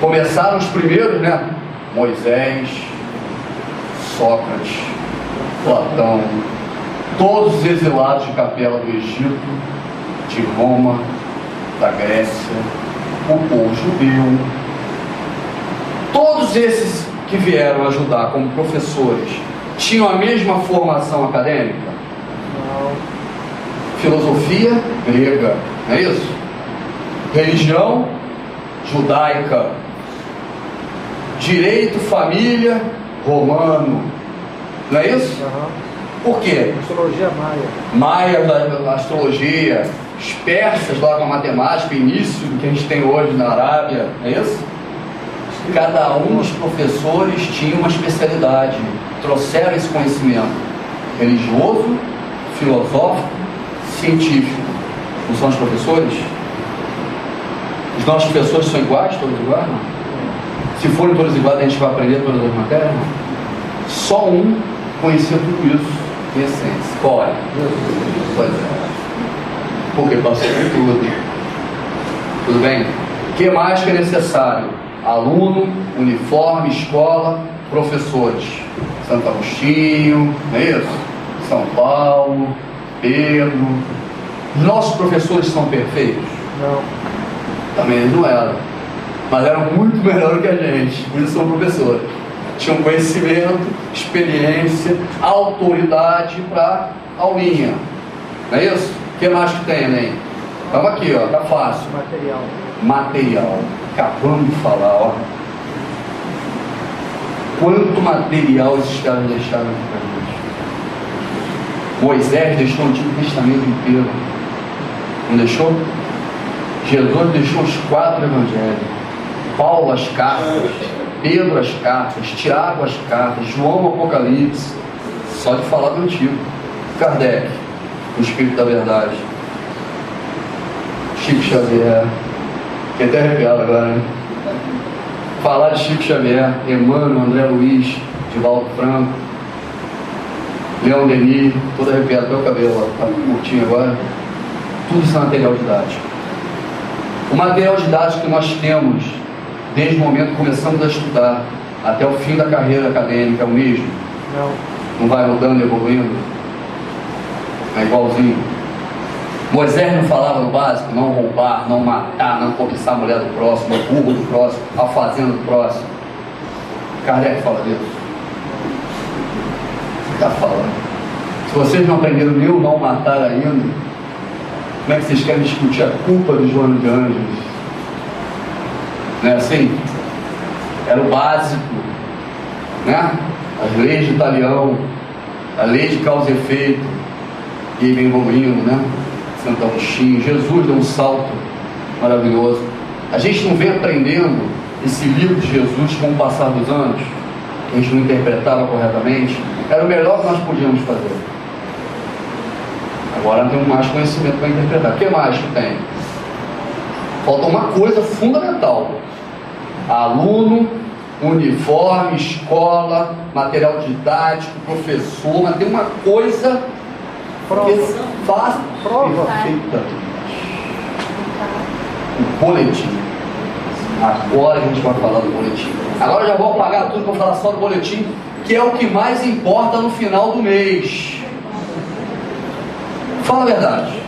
Começaram os primeiros, né? Moisés, Sócrates, Platão, todos os exilados de capela do Egito, de Roma, da Grécia, o povo judeu, todos esses que vieram ajudar como professores tinham a mesma formação acadêmica? Não. Filosofia grega, não é isso? Religião judaica. Direito, família, romano. Não é isso? Aham. Por quê? Astrologia maia. Maia da da astrologia, os persas lá com a matemática, início do que a gente tem hoje na Arábia, não é isso? Cada um dos professores tinha uma especialidade, trouxeram esse conhecimento religioso, filosófico, científico. Não são os professores? Os nossos professores são iguais, todos iguais? Não? Se forem todos iguais, a gente vai aprender todas as matérias? Não? Só um conhecia tudo isso em essência. Qual é? Pois é. Porque passou por tudo. Tudo bem? O que mais que é necessário? Aluno, uniforme, escola, professores. Santo Agostinho, não é isso? São Paulo, Pedro. Os nossos professores são perfeitos? Não. Também eles não eram. Mas eram muito melhores que a gente. Por isso são professores. Tinham conhecimento, experiência, autoridade para aulinha. Não é isso? O que mais que tem, Enem? Estamos aqui, ó, tá fácil. Material. Material. Acabamos de falar, ó. Quanto material esses caras deixaram aqui para gente? Moisés deixou o Antigo Testamento inteiro. Não deixou? Jesus deixou os quatro evangelhos. Paulo as cartas, Pedro as cartas, Tiago as cartas, João o Apocalipse. Só de falar do Antigo. Kardec. o Espírito da Verdade. Chico Xavier. Fiquei até arrepiado agora, né? Falar de Chico Xavier, Emmanuel, André Luiz, Divaldo Franco, Leão Denis, todo arrepiado, meu cabelo está curtinho agora. Tudo isso é material didático. O material didático que nós temos, desde o momento que começamos a estudar, até o fim da carreira acadêmica, é o mesmo? Não. Não vai mudando, evoluindo? É igualzinho. Moisés não falava no básico, não roubar, não matar, não cobiçar a mulher do próximo, o burro do próximo, a fazenda do próximo. Kardec fala disso. Está falando. Se vocês não aprenderam nem o não matar ainda, como é que vocês querem discutir a culpa do João de Anjos? Não é assim? Era o básico, né? As leis de Italião, a lei de causa e efeito, e vem evoluindo, né? Santo Agostinho, Jesus deu um salto maravilhoso. A gente não vem aprendendo esse livro de Jesus com o passar dos anos, a gente não interpretava corretamente, era o melhor que nós podíamos fazer. Agora não temos mais conhecimento para interpretar. O que mais que tem? Falta uma coisa fundamental: aluno, uniforme, escola, material didático, professor, mas tem uma coisa Prova. faz Prova. perfeita. O boletim. Agora a gente vai falar do boletim. Agora eu já vou apagar tudo para falar só do boletim, que é o que mais importa no final do mês. Fala a verdade.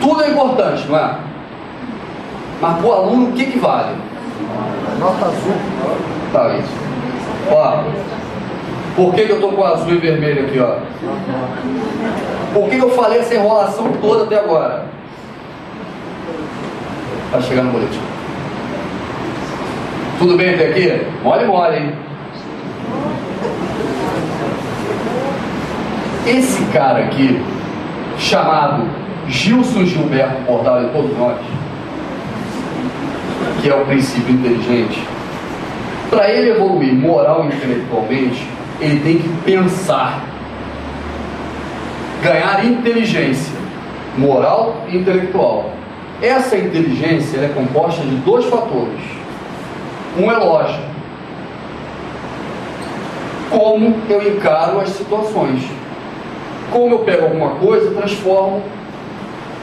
Tudo é importante, não é? Mas para o aluno, o que, que vale? Nota azul. Tá isso. Ó, por que, que eu tô com azul e vermelho aqui, ó? Por que, que eu falei essa enrolação toda até agora? Para chegar no boletim. Tudo bem até aqui? Mole, mole, hein? Esse cara aqui, chamado Gilson Gilberto Portal de todos nós, que é o princípio inteligente, para ele evoluir moral e intelectualmente, ele tem que pensar, ganhar inteligência, moral e intelectual. Essa inteligência é composta de dois fatores. Um é lógico. Como eu encaro as situações. Como eu pego alguma coisa e transformo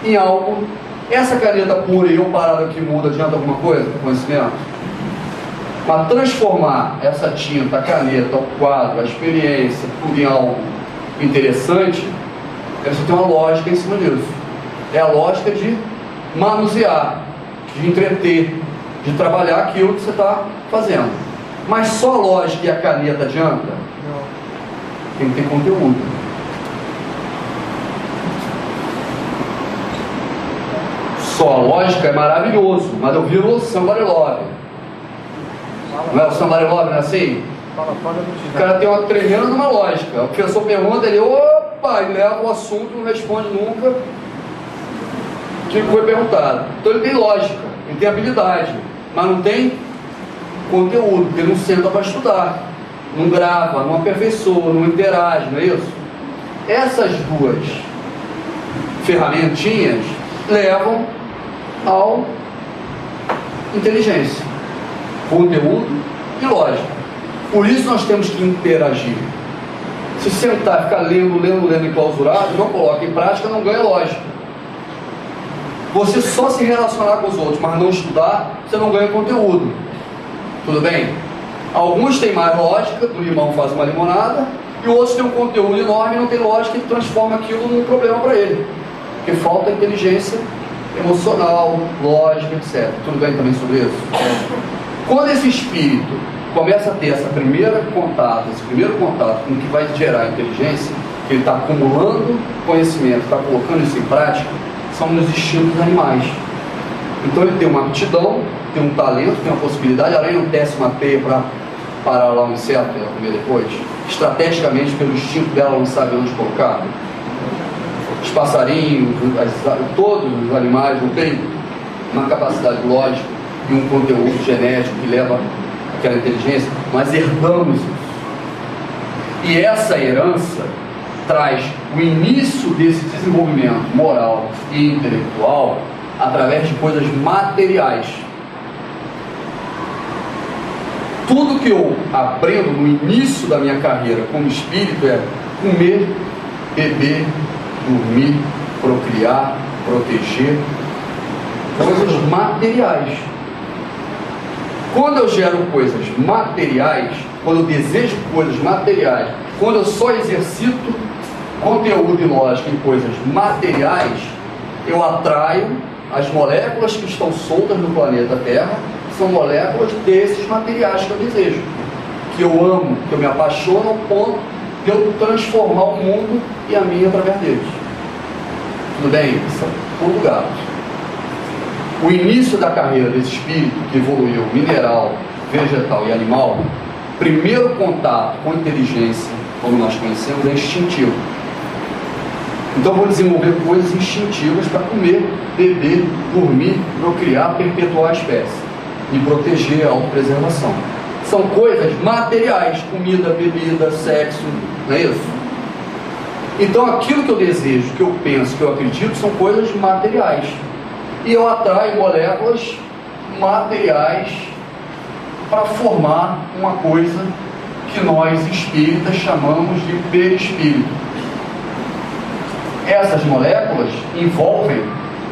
em algo. Essa caneta pura e eu parado aqui muda, adianta alguma coisa? Conhecimento? Mas transformar essa tinta, a caneta, o quadro, a experiência, tudo em algo interessante, você tem uma lógica em cima disso. É a lógica de manusear, de entreter, de trabalhar aquilo que você está fazendo. Mas só a lógica e a caneta adianta? Não. Tem que ter conteúdo. Só a lógica é maravilhoso, mas eu viro somebody love. Não é o love, não é assim? O cara tem uma tremenda numa lógica. O professor pergunta, ele, opa, ele leva o assunto, não responde nunca o que foi perguntado. Então ele tem lógica, ele tem habilidade, mas não tem conteúdo, porque ele não senta para estudar, não grava, não aperfeiçoa, não interage, não é isso? Essas duas ferramentinhas levam ao inteligência, conteúdo e lógica. Por isso nós temos que interagir. Se sentar e ficar lendo, lendo, lendo enclausurado, não coloca em prática, não ganha lógica. Você só se relacionar com os outros, mas não estudar, você não ganha conteúdo. Tudo bem? Alguns têm mais lógica, do limão faz uma limonada, e outros têm um conteúdo enorme e não tem lógica e transforma aquilo num problema para ele. Porque falta inteligência emocional, lógica, etc. Tudo bem também sobre isso? Quando esse espírito começa a ter essa primeira contato, esse primeiro contato com o que vai gerar inteligência, que ele está acumulando conhecimento, está colocando isso em prática, são nos instintos animais. Então ele tem uma aptidão, tem um talento, tem uma possibilidade, além não tece uma teia para parar lá um inseto e comer depois, estrategicamente pelo instinto dela não sabe onde colocar. Os passarinhos, as- todos os animais não têm uma capacidade lógica e um conteúdo genético que leva aquela inteligência, nós herdamos isso. E essa herança traz o início desse desenvolvimento moral e intelectual através de coisas materiais. Tudo que eu aprendo no início da minha carreira como espírito é comer, beber, dormir, procriar, proteger, coisas materiais. Quando eu gero coisas materiais, quando eu desejo coisas materiais, quando eu só exercito conteúdo e lógica em coisas materiais, eu atraio as moléculas que estão soltas no planeta Terra, são moléculas desses materiais que eu desejo, que eu amo, que eu me apaixono ao ponto de eu transformar o mundo e a minha através deles. Tudo bem? São tudo gatos. O início da carreira desse espírito que evoluiu mineral, vegetal e animal, primeiro contato com inteligência, como nós conhecemos, é instintivo. Então vou desenvolver coisas instintivas para comer, beber, dormir, procriar, perpetuar a espécie e proteger a autopreservação. São coisas materiais, comida, bebida, sexo, não é isso? Então aquilo que eu desejo, que eu penso, que eu acredito, são coisas materiais e eu atraio moléculas materiais para formar uma coisa que nós espíritas chamamos de perispírito. Essas moléculas envolvem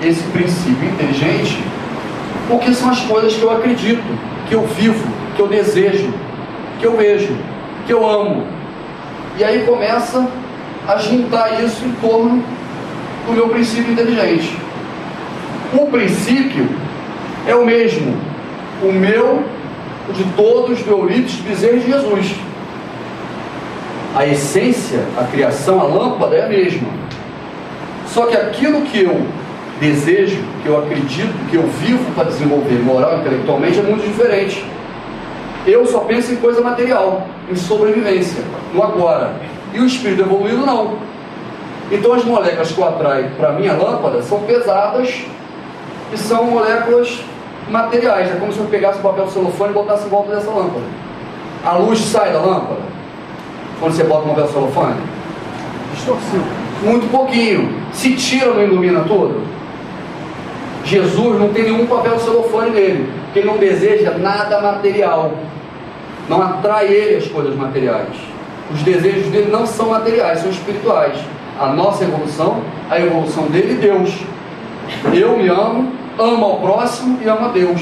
esse princípio inteligente porque são as coisas que eu acredito, que eu vivo, que eu desejo, que eu vejo, que eu amo. E aí começa a juntar isso em torno do meu princípio inteligente. O princípio é o mesmo, o meu, o de todos, do Eurípides, Bezerra de Jesus. A essência, a criação, a lâmpada é a mesma. Só que aquilo que eu desejo, que eu acredito, que eu vivo para desenvolver moral intelectualmente é muito diferente. Eu só penso em coisa material, em sobrevivência, no agora. E o espírito evoluído não. Então as moléculas que eu atraio para a minha lâmpada são pesadas e são moléculas materiais. É como se eu pegasse o papel celofane e botasse em volta dessa lâmpada. A luz sai da lâmpada quando você bota o papel celofane? Distorcido. Muito pouquinho. Se tira, não ilumina tudo. Jesus não tem nenhum papel celofane nele, porque ele não deseja nada material. Não atrai ele as coisas materiais. Os desejos dele não são materiais, são espirituais. A nossa evolução, a evolução dele, Deus. Eu me amo, amo ao próximo e amo a Deus.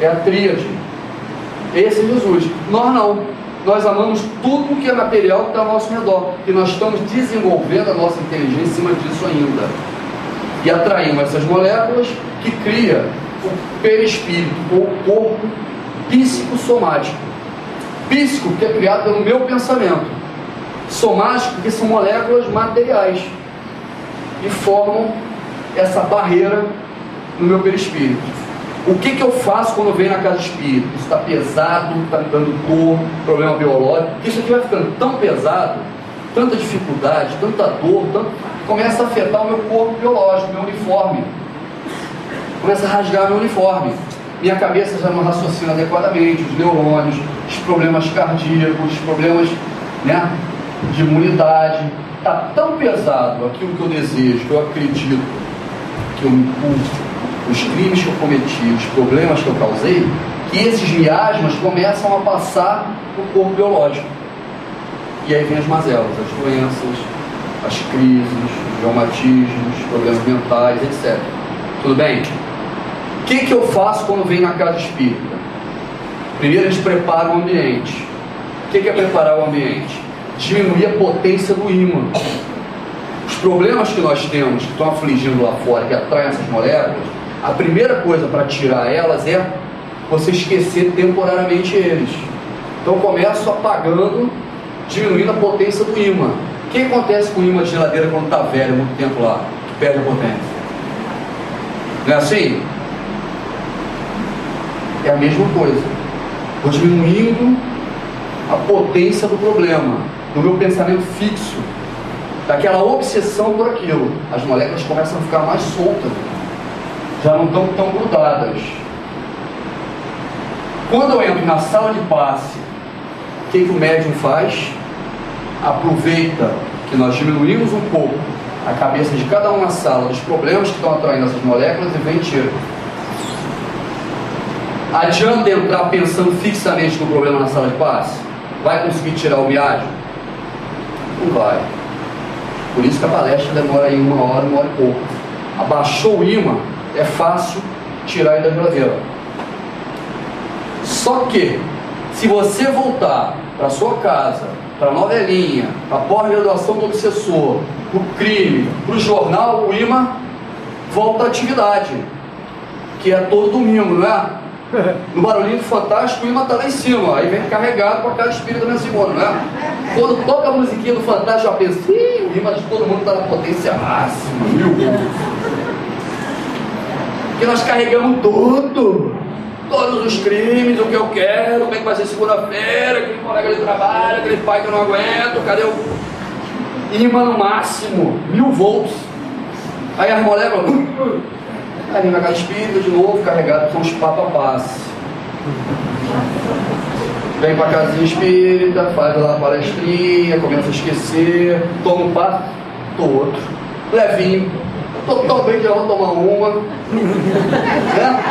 É a tríade. Esse é Jesus. Nós não. Nós amamos tudo que é material que está ao nosso redor. E nós estamos desenvolvendo a nossa inteligência em cima disso ainda. E atraímos essas moléculas que cria o perispírito, ou o corpo psicossomático. Psico, que é criado pelo meu pensamento. Somático, que são moléculas materiais. E formam essa barreira no meu perispírito. O que, que eu faço quando venho na casa espírita? Isso está pesado, está me dando dor, problema biológico. Isso aqui vai ficando tão pesado, tanta dificuldade, tanta dor, tanto... começa a afetar o meu corpo biológico, meu uniforme. Começa a rasgar meu uniforme. Minha cabeça já não raciocina adequadamente, os neurônios, os problemas cardíacos, os problemas né, de imunidade. Está tão pesado aquilo que eu desejo, que eu acredito, que eu me culpo, os crimes que eu cometi, os problemas que eu causei, que esses miasmas começam a passar no corpo biológico. E aí vem as mazelas, as doenças, as crises, os reumatismos, problemas mentais, etc. Tudo bem? O que, que eu faço quando venho na casa espírita? Primeiro a gente prepara o ambiente. O que, que é preparar o ambiente? Diminuir a potência do ímã. Os problemas que nós temos, que estão afligindo lá fora, que atraem essas moléculas, a primeira coisa para tirar elas é você esquecer temporariamente eles. Então eu começo apagando, diminuindo a potência do ímã. O que acontece com o ímã de geladeira quando está velho, muito tempo lá? Que perde a potência. Não é assim? É a mesma coisa. Vou diminuindo a potência do problema, do meu pensamento fixo, daquela obsessão por aquilo. As moléculas começam a ficar mais soltas já não estão tão grudadas. Quando eu entro na sala de passe, o que, que o médium faz? Aproveita que nós diminuímos um pouco a cabeça de cada um na sala dos problemas que estão atraindo essas moléculas e vem tira. Adianta entrar pensando fixamente no problema na sala de passe? Vai conseguir tirar o miágio? Não vai. Por isso que a palestra demora aí uma hora, uma hora e pouco. Abaixou o imã, é fácil tirar ele da geladeira. Só que, se você voltar para sua casa, para a novelinha, para a pós-graduação do obsessor, para o crime, para o jornal, o imã volta à atividade, que é todo domingo, não é? No barulhinho Fantástico, o imã está lá em cima, aí vem carregado com a cara espírita na segunda, não é? Quando toca a musiquinha do Fantástico, já pensa, Ih, o imã de todo mundo está na potência máxima, viu? Porque nós carregamos tudo, todos os crimes, o que eu quero, como é que vai ser segunda-feira, aquele colega de trabalho, aquele pai que eu não aguento, cadê o imã no máximo, mil volts. Aí as moléculas, aí vem a espírita de novo, carregado, são os papapasse. Vem pra casinha espírita, faz lá a palestrinha, começa a esquecer, toma um passo, outro, levinho, totalmente já vou tomar uma. né?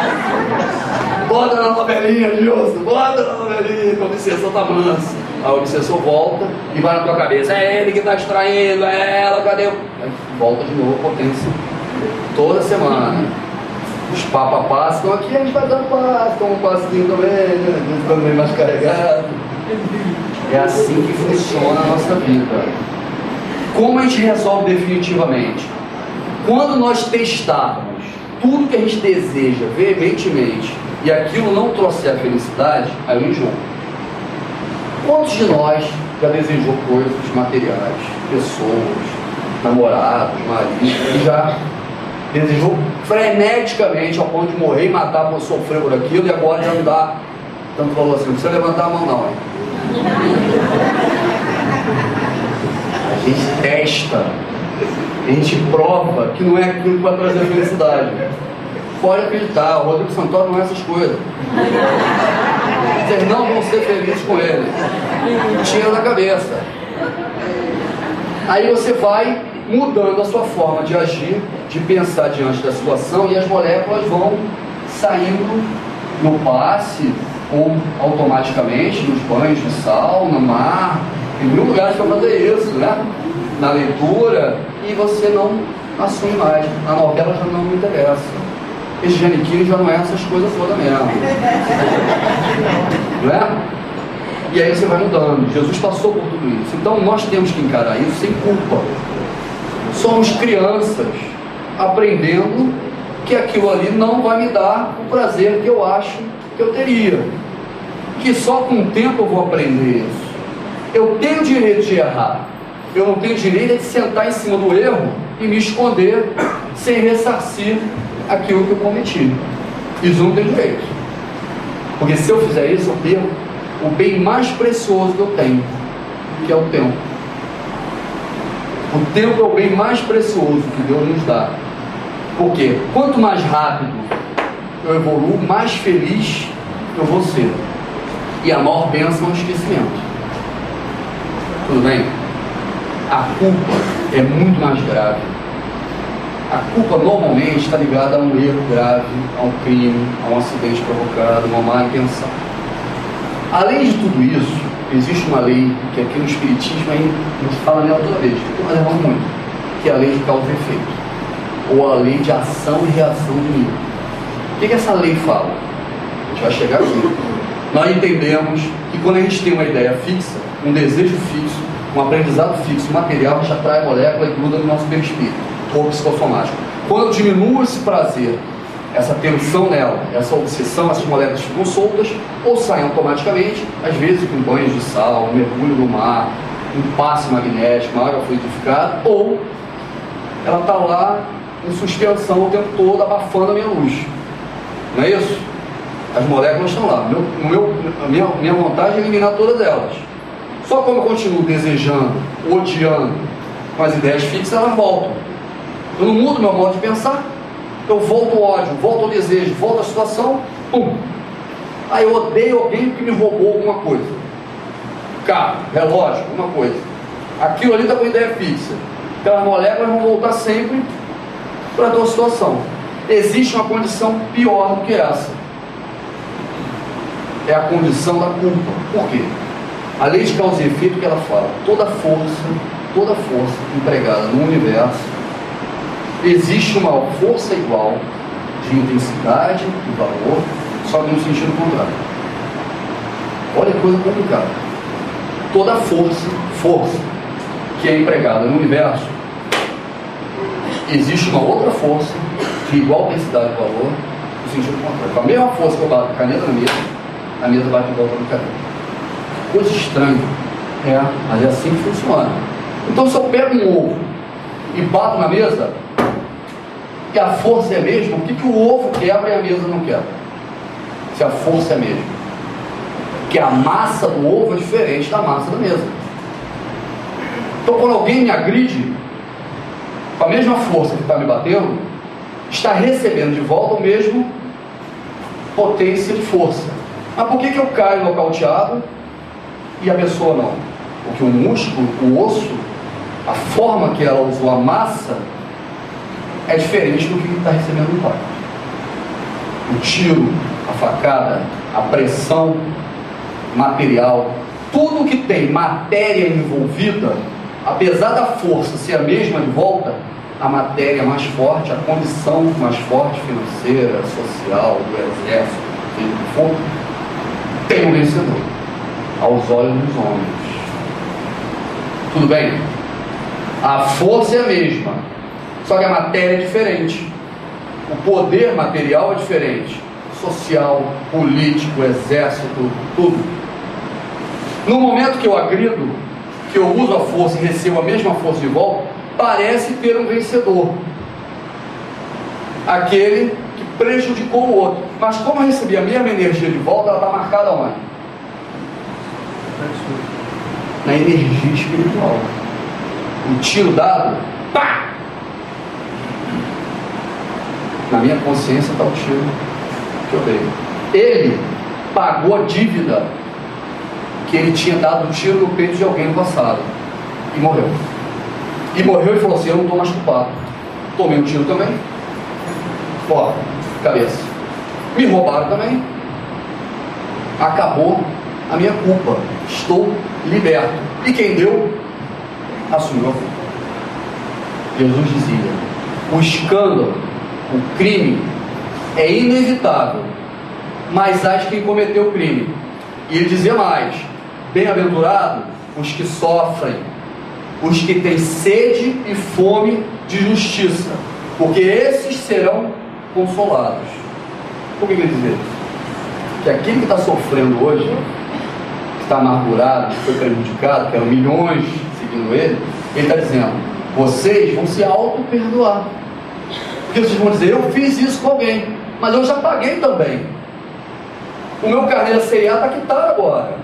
Bota na novelinha, Gilson, bota na novelinha, que a obsessão tá mansa. A obsessão volta e vai na tua cabeça, é ele que está distraindo, é ela, cadê? Aí volta de novo a potência. Toda semana. Os papapás estão aqui, a gente vai dando passo, toma um passinho também, né? ficando meio mais carregado. É assim que funciona a nossa vida. Como a gente resolve definitivamente? Quando nós testarmos tudo que a gente deseja veementemente e aquilo não trouxer a felicidade, aí eu enjoo. Quantos de nós já desejou coisas materiais, pessoas, namorados, maridos, e já desejou freneticamente ao ponto de morrer e matar por sofrer por aquilo e agora já não dá tanto valor assim. Não precisa levantar a mão não, hein? A gente testa, a gente prova que não é aquilo que vai trazer a felicidade. Pode acreditar, o Rodrigo Santoro não é essas coisas. Vocês não vão ser felizes com ele. Tira da cabeça. Aí você vai mudando a sua forma de agir, de pensar diante da situação e as moléculas vão saindo no passe ou automaticamente nos banhos de sal, no mar. Tem mil lugares para fazer isso, né? Na leitura e você não assume mais. A novela já não me interessa esse Janiquinho já não é essas coisas todas mesmo. Não é? E aí você vai mudando. Jesus passou por tudo isso. Então nós temos que encarar isso sem culpa. Somos crianças aprendendo que aquilo ali não vai me dar o prazer que eu acho que eu teria. Que só com o tempo eu vou aprender isso. Eu tenho direito de errar. Eu não tenho direito de sentar em cima do erro e me esconder sem ressarcir aquilo que eu cometi. Isso não tem direito. Porque se eu fizer isso, eu perco o bem mais precioso que eu tenho, que é o tempo. O tempo é o bem mais precioso que Deus nos dá. Porque quanto mais rápido eu evoluo, mais feliz eu vou ser. E a maior bênção é o esquecimento. Tudo bem? A culpa é muito mais grave a culpa normalmente está ligada a um erro grave, a um crime, a um acidente provocado, uma má intenção. Além de tudo isso, existe uma lei que aqui no Espiritismo a gente fala nela toda vez, que nós levamos muito, que é a lei de causa e efeito, ou a lei de ação e reação do mundo. O que, que essa lei fala? A gente vai chegar aqui. Nós entendemos que quando a gente tem uma ideia fixa, um desejo fixo, um aprendizado fixo, material, a gente atrai molécula e gruda no nosso perispírito ou psicossomático. Quando eu diminuo esse prazer, essa tensão nela, essa obsessão, essas moléculas ficam soltas ou saem automaticamente, às vezes com banhos de sal, um mergulho no mar, um passe magnético, uma água fluidificada, ou ela está lá em suspensão o tempo todo, abafando a minha luz. Não é isso? As moléculas estão lá. Meu, meu, minha, minha vontade é eliminar todas elas. Só como eu continuo desejando, odiando, com as ideias fixas, elas voltam. Eu não mudo meu modo de pensar. Eu volto ao ódio, volto ao desejo, volto à situação, pum. Aí eu odeio alguém que me roubou alguma coisa. Carro, relógio, alguma coisa. Aquilo ali está com ideia fixa. Então as moléculas vão voltar sempre para a tua situação. Existe uma condição pior do que essa. É a condição da culpa. Por quê? A lei de causa e efeito que ela fala, toda força, toda força empregada no universo, existe uma força igual de intensidade e valor, só que no sentido contrário. Olha que coisa complicada. Toda força, força que é empregada no universo, existe uma outra força de igual intensidade e valor no sentido contrário. Com a mesma força que eu bato a caneta na mesa, a mesa bate de volta no caneta. Coisa estranha. É, mas é assim que funciona. Então se eu pego um ovo e bato na mesa, e a força é a mesma, o que, que o ovo quebra e a mesa não quebra? Se a força é a mesma. Que a massa do ovo é diferente da massa da mesa. Então quando alguém me agride, com a mesma força que está me batendo, está recebendo de volta o mesmo potência de força. Mas por que, que eu caio nocauteado e a pessoa não? Porque o músculo, o osso, a forma que ela usou, a massa, é diferente do que está recebendo o impacto. O tiro, a facada, a pressão material, tudo que tem matéria envolvida, apesar da força ser a mesma de volta, a matéria mais forte, a condição mais forte financeira, social, do exército, seja o que for, tem um vencedor, aos olhos dos homens. Tudo bem? A força é a mesma, só que a matéria é diferente. O poder material é diferente. Social, político, exército, tudo. No momento que eu agrido, que eu uso a força e recebo a mesma força de volta, parece ter um vencedor. Aquele que prejudicou o outro. Mas como eu recebi a mesma energia de volta, ela está marcada onde? Na energia espiritual. O tiro dado, pá! Na minha consciência está o tiro que eu dei. Ele pagou a dívida que ele tinha dado um tiro no peito de alguém no passado e morreu. E morreu e falou assim: Eu não estou mais culpado. Tomei um tiro também. Ó, cabeça. Me roubaram também. Acabou a minha culpa. Estou liberto. E quem deu, assumiu a culpa. Jesus dizia: o escândalo, o crime é inevitável, mas há de quem cometeu o crime. E ele dizia mais: bem-aventurado os que sofrem os que têm sede e fome de justiça, porque esses serão consolados. Por que ele diz? Que aquele que está sofrendo hoje, que está amargurado, que foi prejudicado, que eram milhões seguindo ele, ele está dizendo: vocês vão se auto-perdoar. Porque vocês vão dizer: eu fiz isso com alguém, mas eu já paguei também. O meu carneiro CIA está quitado agora.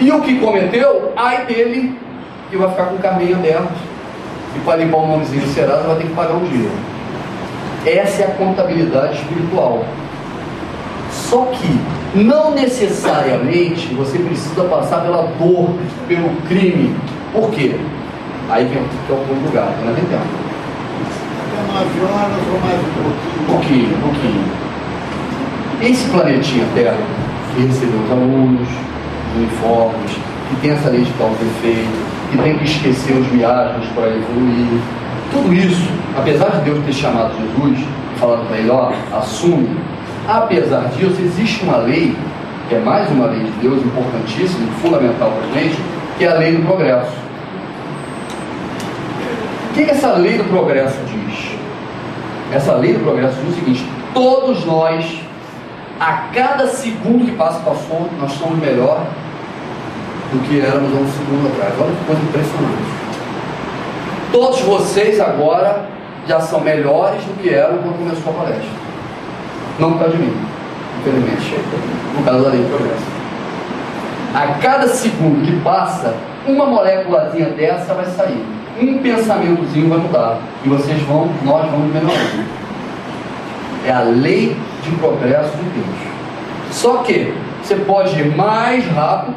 E o que cometeu, ai dele, que vai ficar com o carrinho aberto. E para limpar o nomezinho do Serasa vai ter que pagar um dia. Essa é a contabilidade espiritual. Só que não necessariamente você precisa passar pela dor, pelo crime. Por quê? Aí vem que é o pulo do gato, não é tempo. Até nove horas ou mais um pouquinho. Um pouquinho, um pouquinho. Esse planetinha Terra, que recebeu os alunos, uniformes, que tem essa lei de causa e efeito, que tem que esquecer os miasmas para evoluir. Tudo isso, apesar de Deus ter chamado Jesus falado para ele, ó, assume, apesar disso, existe uma lei, que é mais uma lei de Deus, importantíssima, fundamental para a gente, que é a lei do progresso. O que, que essa lei do progresso diz? Essa lei do progresso diz o seguinte: todos nós, a cada segundo que passa passou, nós somos melhor do que éramos há um segundo atrás. Olha que coisa impressionante. Todos vocês agora já são melhores do que eram quando começou a palestra. Não por causa de mim, infelizmente, por causa da lei do progresso. A cada segundo que passa, uma moléculazinha dessa vai sair. Um pensamentozinho vai mudar. E vocês vão, nós vamos melhorando. É a lei de progresso de Deus. Só que você pode ir mais rápido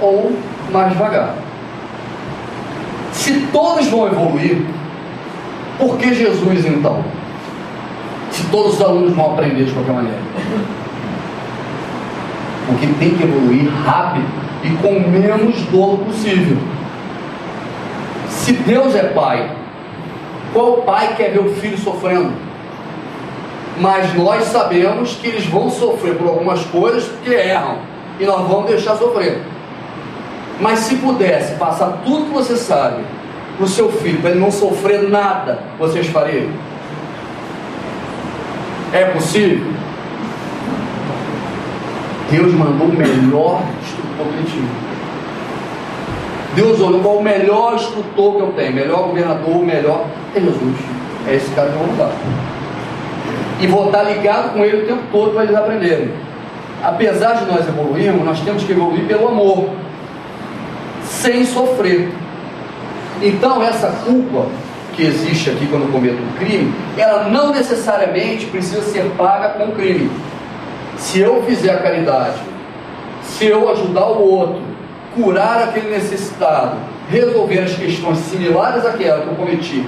ou mais devagar. Se todos vão evoluir, por que Jesus então? Se todos os alunos vão aprender de qualquer maneira. Porque tem que evoluir rápido e com menos dor possível. Se Deus é pai, qual pai quer ver o filho sofrendo? Mas nós sabemos que eles vão sofrer por algumas coisas porque erram. E nós vamos deixar sofrer. Mas se pudesse passar tudo que você sabe para o seu filho, para ele não sofrer nada, vocês fariam? É possível? Deus mandou o melhor ele tinha. Deus olhou qual o melhor instrutor que eu tenho, melhor governador, o melhor é Jesus. É esse cara que eu vou mudar. E vou estar ligado com ele o tempo todo para eles aprenderem. Apesar de nós evoluirmos, nós temos que evoluir pelo amor, sem sofrer. Então, essa culpa que existe aqui quando eu cometo um crime, ela não necessariamente precisa ser paga com crime. Se eu fizer a caridade, se eu ajudar o outro, curar aquele necessitado, resolver as questões similares àquela que eu cometi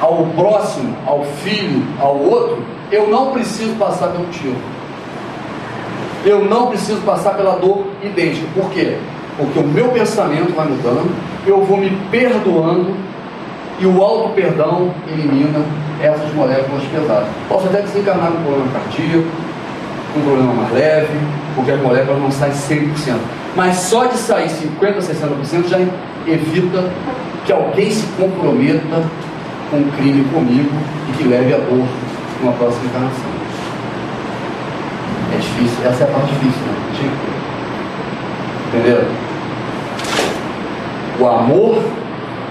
ao próximo, ao filho, ao outro, eu não preciso passar pelo tiro. Eu não preciso passar pela dor idêntica. Por quê? Porque o meu pensamento vai mudando, eu vou me perdoando e o auto-perdão elimina essas moléculas pesadas. Posso até desencarnar com um problema cardíaco, com um problema mais leve, porque as moléculas não saem 100%. Mas só de sair 50%, 60% já evita que alguém se comprometa com um crime comigo e que leve a dor numa próxima encarnação. É difícil, essa é a parte difícil, né? Entendeu? O amor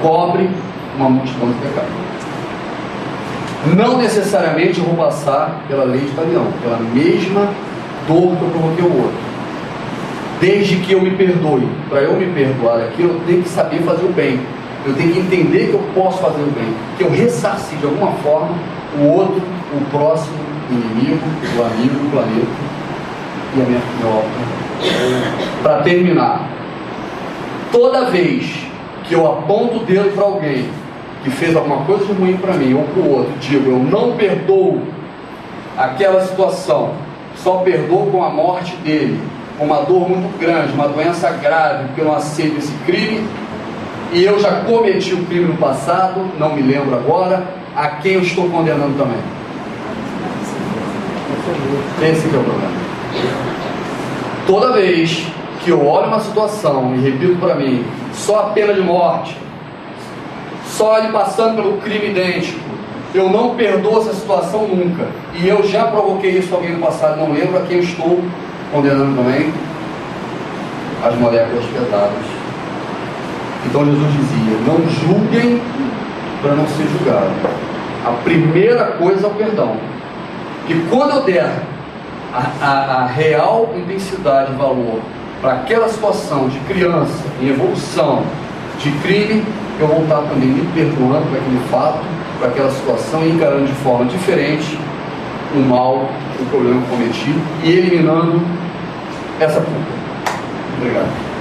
cobre uma multidão de pecados. Não necessariamente eu vou passar pela lei de Talião, pela mesma dor que eu provoquei o outro. Desde que eu me perdoe, para eu me perdoar aquilo, eu tenho que saber fazer o bem. Eu tenho que entender que eu posso fazer o bem, que eu ressarci de alguma forma o outro, o próximo, o inimigo, o amigo, o planeta e a minha obra. Para terminar, toda vez que eu aponto o dedo para alguém que fez alguma coisa ruim para mim ou para o outro, digo, eu não perdoo aquela situação, só perdoo com a morte dele, uma dor muito grande, uma doença grave, porque eu não aceito esse crime, e eu já cometi o crime no passado, não me lembro agora, a quem eu estou condenando também. Esse é o problema. Toda vez que eu olho uma situação e repito para mim, só a pena de morte, só ele passando pelo crime idêntico, eu não perdoo essa situação nunca. E eu já provoquei isso alguém no passado, não lembro a quem eu estou condenando também as moléculas pesadas então Jesus dizia: não julguem para não ser julgado. A primeira coisa é o perdão. Que quando eu der a, a, a real intensidade e valor para aquela situação de criança em evolução, de crime, eu vou estar também me perdoando para aquele fato, para aquela situação e encarando de forma diferente o mal, o problema cometido e eliminando essa culpa. Obrigado.